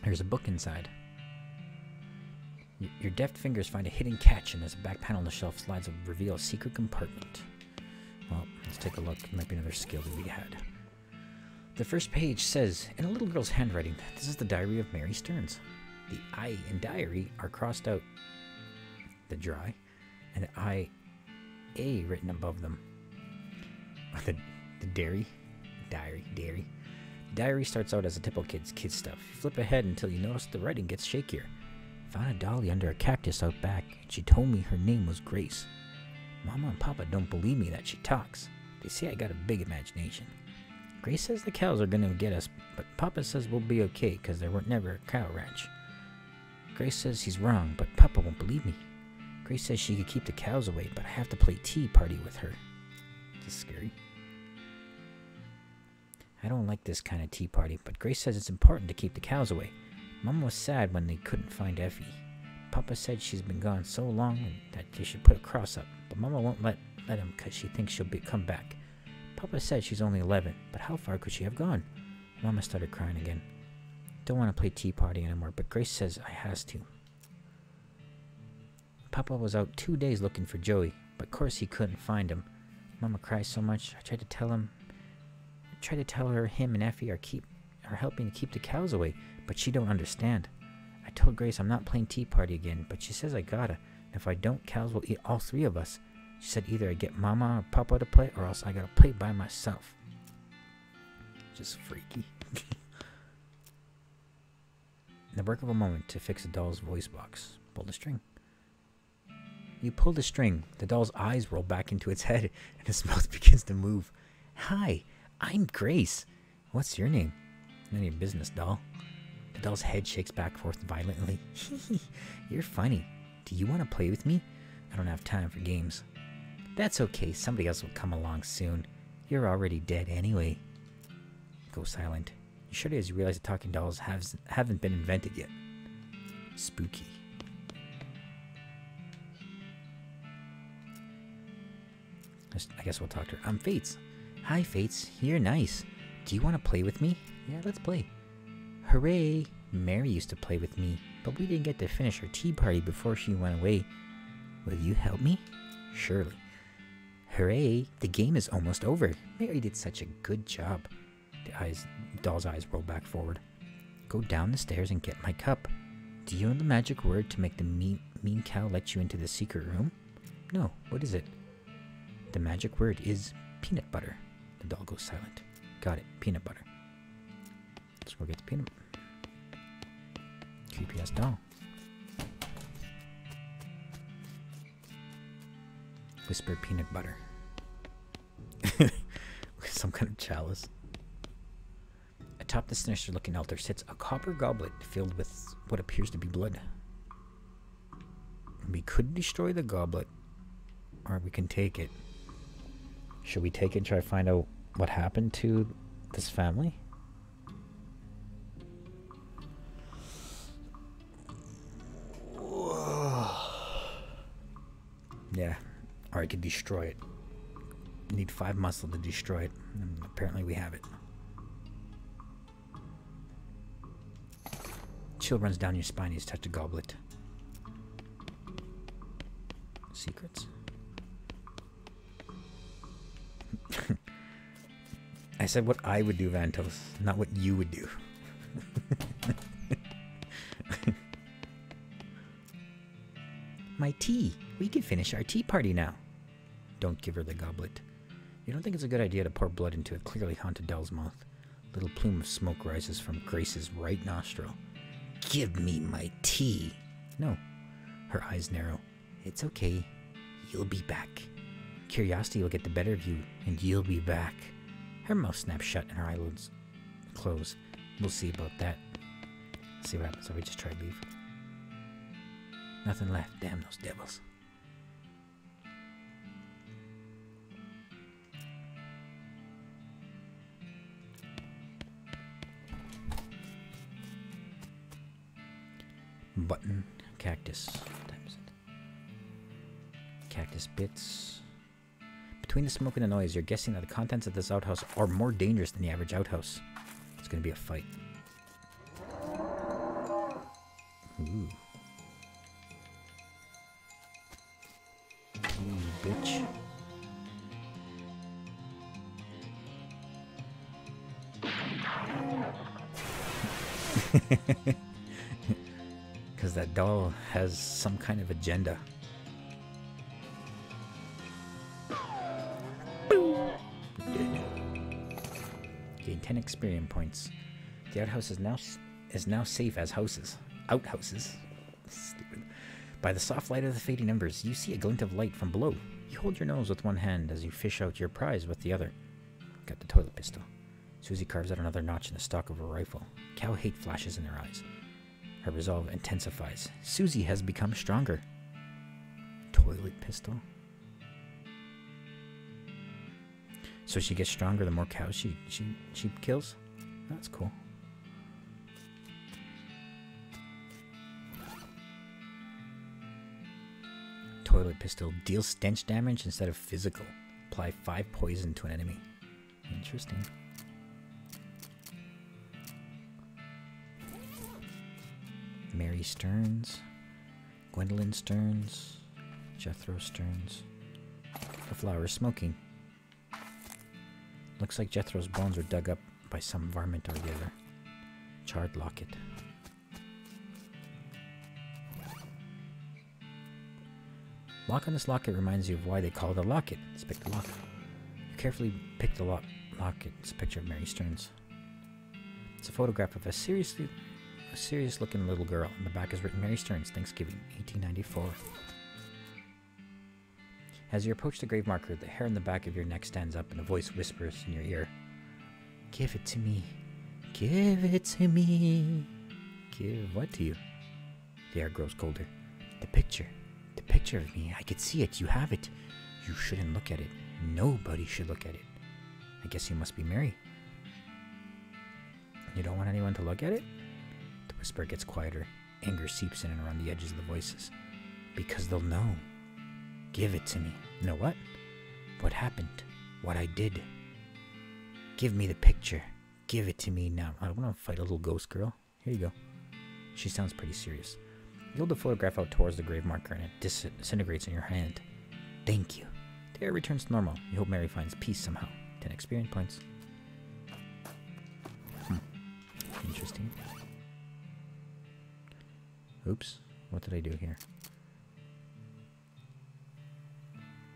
There's a book inside. Y your deft fingers find a hidden catch, and as a back panel on the shelf slides to reveal a secret compartment. Well, let's take a look. It might be another skill that we had. The first page says, in a little girl's handwriting, this is the diary of Mary Stearns. The I in diary are crossed out, the dry, and the I A written above them. The, the dairy, diary, dairy. Diary starts out as a typical kids kid stuff. You flip ahead until you notice the writing gets shakier. Found a dolly under a cactus out back, and she told me her name was Grace. Mama and Papa don't believe me that she talks. They say I got a big imagination. Grace says the cows are gonna get us, but Papa says we'll be okay because there weren't never a cow ranch. Grace says he's wrong, but Papa won't believe me. Grace says she could keep the cows away, but I have to play tea party with her. This is scary. I don't like this kind of tea party, but Grace says it's important to keep the cows away. Mom was sad when they couldn't find Effie. Papa said she's been gone so long that they should put a cross up, but Mama won't let, let him because she thinks she'll be, come back. Papa said she's only 11, but how far could she have gone? Mama started crying again. Don't want to play tea party anymore, but Grace says I has to. Papa was out two days looking for Joey, but of course he couldn't find him. Mama cries so much. I tried to tell him, I tried to tell her him and Effie are keep are helping to keep the cows away, but she don't understand. I told Grace I'm not playing tea party again, but she says I gotta. If I don't, cows will eat all three of us. She said either I get Mama or Papa to play, or else I gotta play by myself. Just freaky. In the work of a moment to fix the doll's voice box, pull the string. You pull the string, the doll's eyes roll back into its head, and its mouth begins to move. Hi, I'm Grace. What's your name? None of your business, doll. The doll's head shakes back forth violently. You're funny. Do you want to play with me? I don't have time for games. That's okay, somebody else will come along soon. You're already dead anyway. Go silent. You sure as you realize the talking dolls has, haven't been invented yet. Spooky. I guess we'll talk to her. I'm Fates. Hi, Fates. You're nice. Do you want to play with me? Yeah, let's play. Hooray! Mary used to play with me, but we didn't get to finish our tea party before she went away. Will you help me? Surely. Hooray! The game is almost over. Mary did such a good job. Eyes, doll's eyes roll back forward. Go down the stairs and get my cup. Do you know the magic word to make the mean, mean cow let you into the secret room? No. What is it? The magic word is peanut butter. The doll goes silent. Got it. Peanut butter. Let's go get the peanut. Creepy ass doll. Whisper peanut butter. Some kind of chalice. Atop the sinister looking altar sits a copper goblet filled with what appears to be blood. We could destroy the goblet, or we can take it. Should we take it and try to find out what happened to this family? yeah, or I could destroy it. Need five muscle to destroy it, and apparently we have it. Chill runs down your spine as you touch a goblet. Secrets. I said what I would do, Vantose, not what you would do. My tea. We can finish our tea party now. Don't give her the goblet. You don't think it's a good idea to pour blood into a clearly haunted doll's mouth? A little plume of smoke rises from Grace's right nostril. Give me my tea. No. Her eyes narrow. It's okay. You'll be back. Curiosity will get the better of you, and you'll be back. Her mouth snaps shut and her eyelids close. We'll see about that. See what happens if we just try to leave. Nothing left. Damn those devils. Cactus. Cactus bits. Between the smoke and the noise, you're guessing that the contents of this outhouse are more dangerous than the average outhouse. It's gonna be a fight. Ooh. Some kind of agenda. Gain 10 experience points. The outhouse is now is now safe as houses. Outhouses. Stupid. By the soft light of the fading embers, you see a glint of light from below. You hold your nose with one hand as you fish out your prize with the other. Got the toilet pistol. Susie carves out another notch in the stock of her rifle. Cow hate flashes in her eyes. Her resolve intensifies. Susie has become stronger. Toilet pistol? So she gets stronger the more cows she she she kills? That's cool. Toilet pistol deals stench damage instead of physical. Apply 5 poison to an enemy. Interesting. Mary Stearns, Gwendolyn Stearns, Jethro Stearns. The flower is smoking. Looks like Jethro's bones were dug up by some varmint or the other. Charred locket. Lock on this locket reminds you of why they call it a locket. Let's pick the lock. You carefully pick the lock locket. It's a picture of Mary Stearns. It's a photograph of a seriously serious looking little girl. On the back is written Mary Stearns, Thanksgiving, 1894. As you approach the grave marker, the hair on the back of your neck stands up and a voice whispers in your ear Give it to me. Give it to me. Give what to you? The air grows colder. The picture. The picture of me. I could see it. You have it. You shouldn't look at it. Nobody should look at it. I guess you must be Mary. You don't want anyone to look at it? Whisper gets quieter. Anger seeps in and around the edges of the voices. Because they'll know. Give it to me. Know what? What happened? What I did. Give me the picture. Give it to me now. I don't want to fight a little ghost girl. Here you go. She sounds pretty serious. You hold the photograph out towards the grave marker and it disintegrates in your hand. Thank you. The air returns to normal. You hope Mary finds peace somehow. 10 experience points. Oops. What did I do here?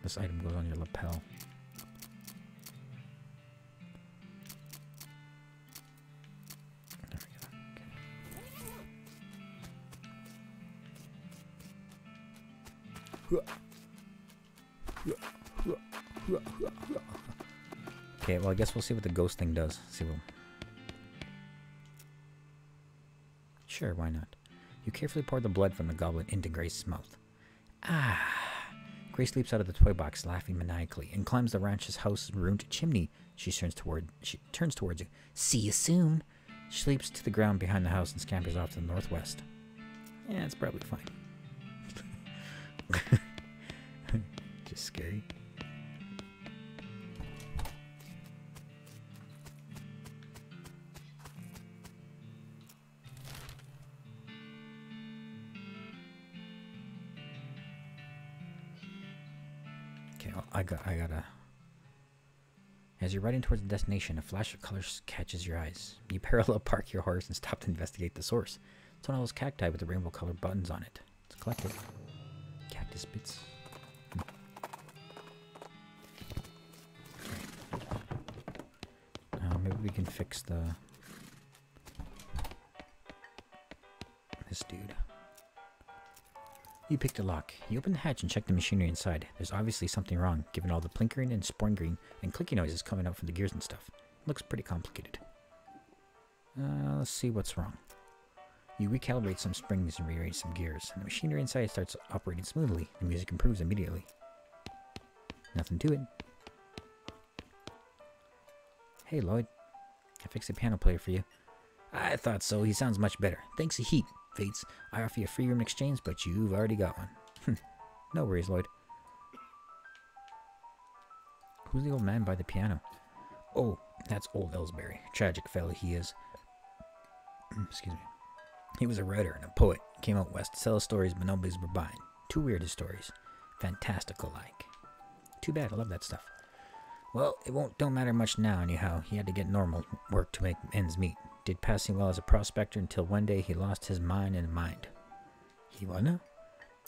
This item goes on your lapel. Okay, well, I guess we'll see what the ghost thing does. See what. Sure, why not? You carefully pour the blood from the goblet into Grace's mouth. Ah! Grace leaps out of the toy box, laughing maniacally, and climbs the ranch's house ruined chimney. She turns toward she turns towards you. See you soon. She leaps to the ground behind the house and scampers off to the northwest. Yeah, it's probably fine. Just scary. I got, I gotta. As you're riding towards the destination, a flash of colors catches your eyes. You parallel park your horse and stop to investigate the source. It's one of those cacti with the rainbow colored buttons on it. It's collected. Cactus bits. Uh, maybe we can fix the this dude. You picked a lock. You open the hatch and check the machinery inside. There's obviously something wrong, given all the plinkering and green and clicking noises coming out from the gears and stuff. Looks pretty complicated. Uh, let's see what's wrong. You recalibrate some springs and rearrange some gears, and the machinery inside starts operating smoothly. The music improves immediately. Nothing to it. Hey, Lloyd. I fixed the piano player for you. I thought so. He sounds much better. Thanks a heap. Fates, I offer you a free room exchange, but you've already got one. Hmm. no worries, Lloyd. Who's the old man by the piano? Oh, that's old Ellsbury. Tragic fellow he is. Hmm, excuse me. He was a writer and a poet. Came out west to sell his stories, but nobody's were buying. Too weird his stories. Fantastical like. Too bad, I love that stuff. Well, it won't don't matter much now anyhow. He had to get normal work to make ends meet did passing well as a prospector until one day he lost his mind and mind. He now?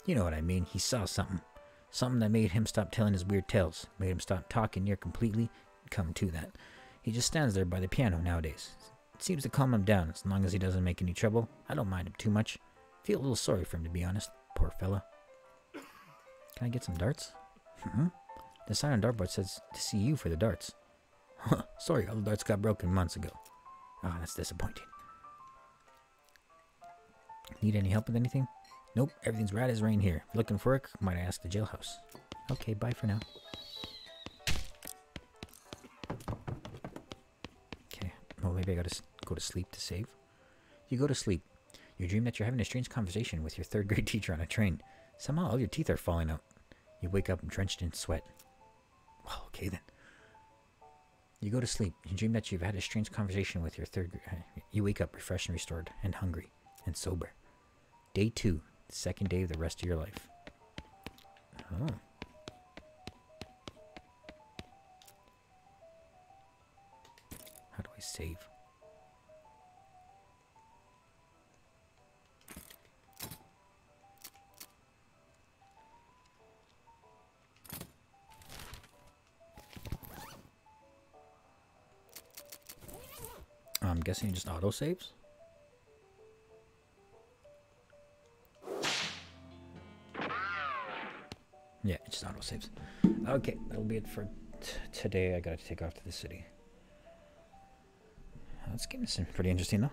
You know what I mean. He saw something. Something that made him stop telling his weird tales. Made him stop talking near completely. Come to that. He just stands there by the piano nowadays. It seems to calm him down as long as he doesn't make any trouble. I don't mind him too much. Feel a little sorry for him to be honest. Poor fella. Can I get some darts? Hmm? The sign on dartboard says to see you for the darts. sorry, all the darts got broken months ago. Oh, that's disappointing. Need any help with anything? Nope, everything's right as rain here. Looking for work? Might I ask the jailhouse? Okay, bye for now. Okay, well maybe I gotta go to sleep to save. You go to sleep. You dream that you're having a strange conversation with your third grade teacher on a train. Somehow all your teeth are falling out. You wake up drenched in sweat. Well, okay then. You go to sleep. You dream that you've had a strange conversation with your third. Uh, you wake up refreshed and restored, and hungry, and sober. Day two, the second day of the rest of your life. Oh. How do I save? Guessing it just auto saves. Yeah, it just auto saves. Okay, that'll be it for today. I gotta take off to the city. This game is pretty interesting, though.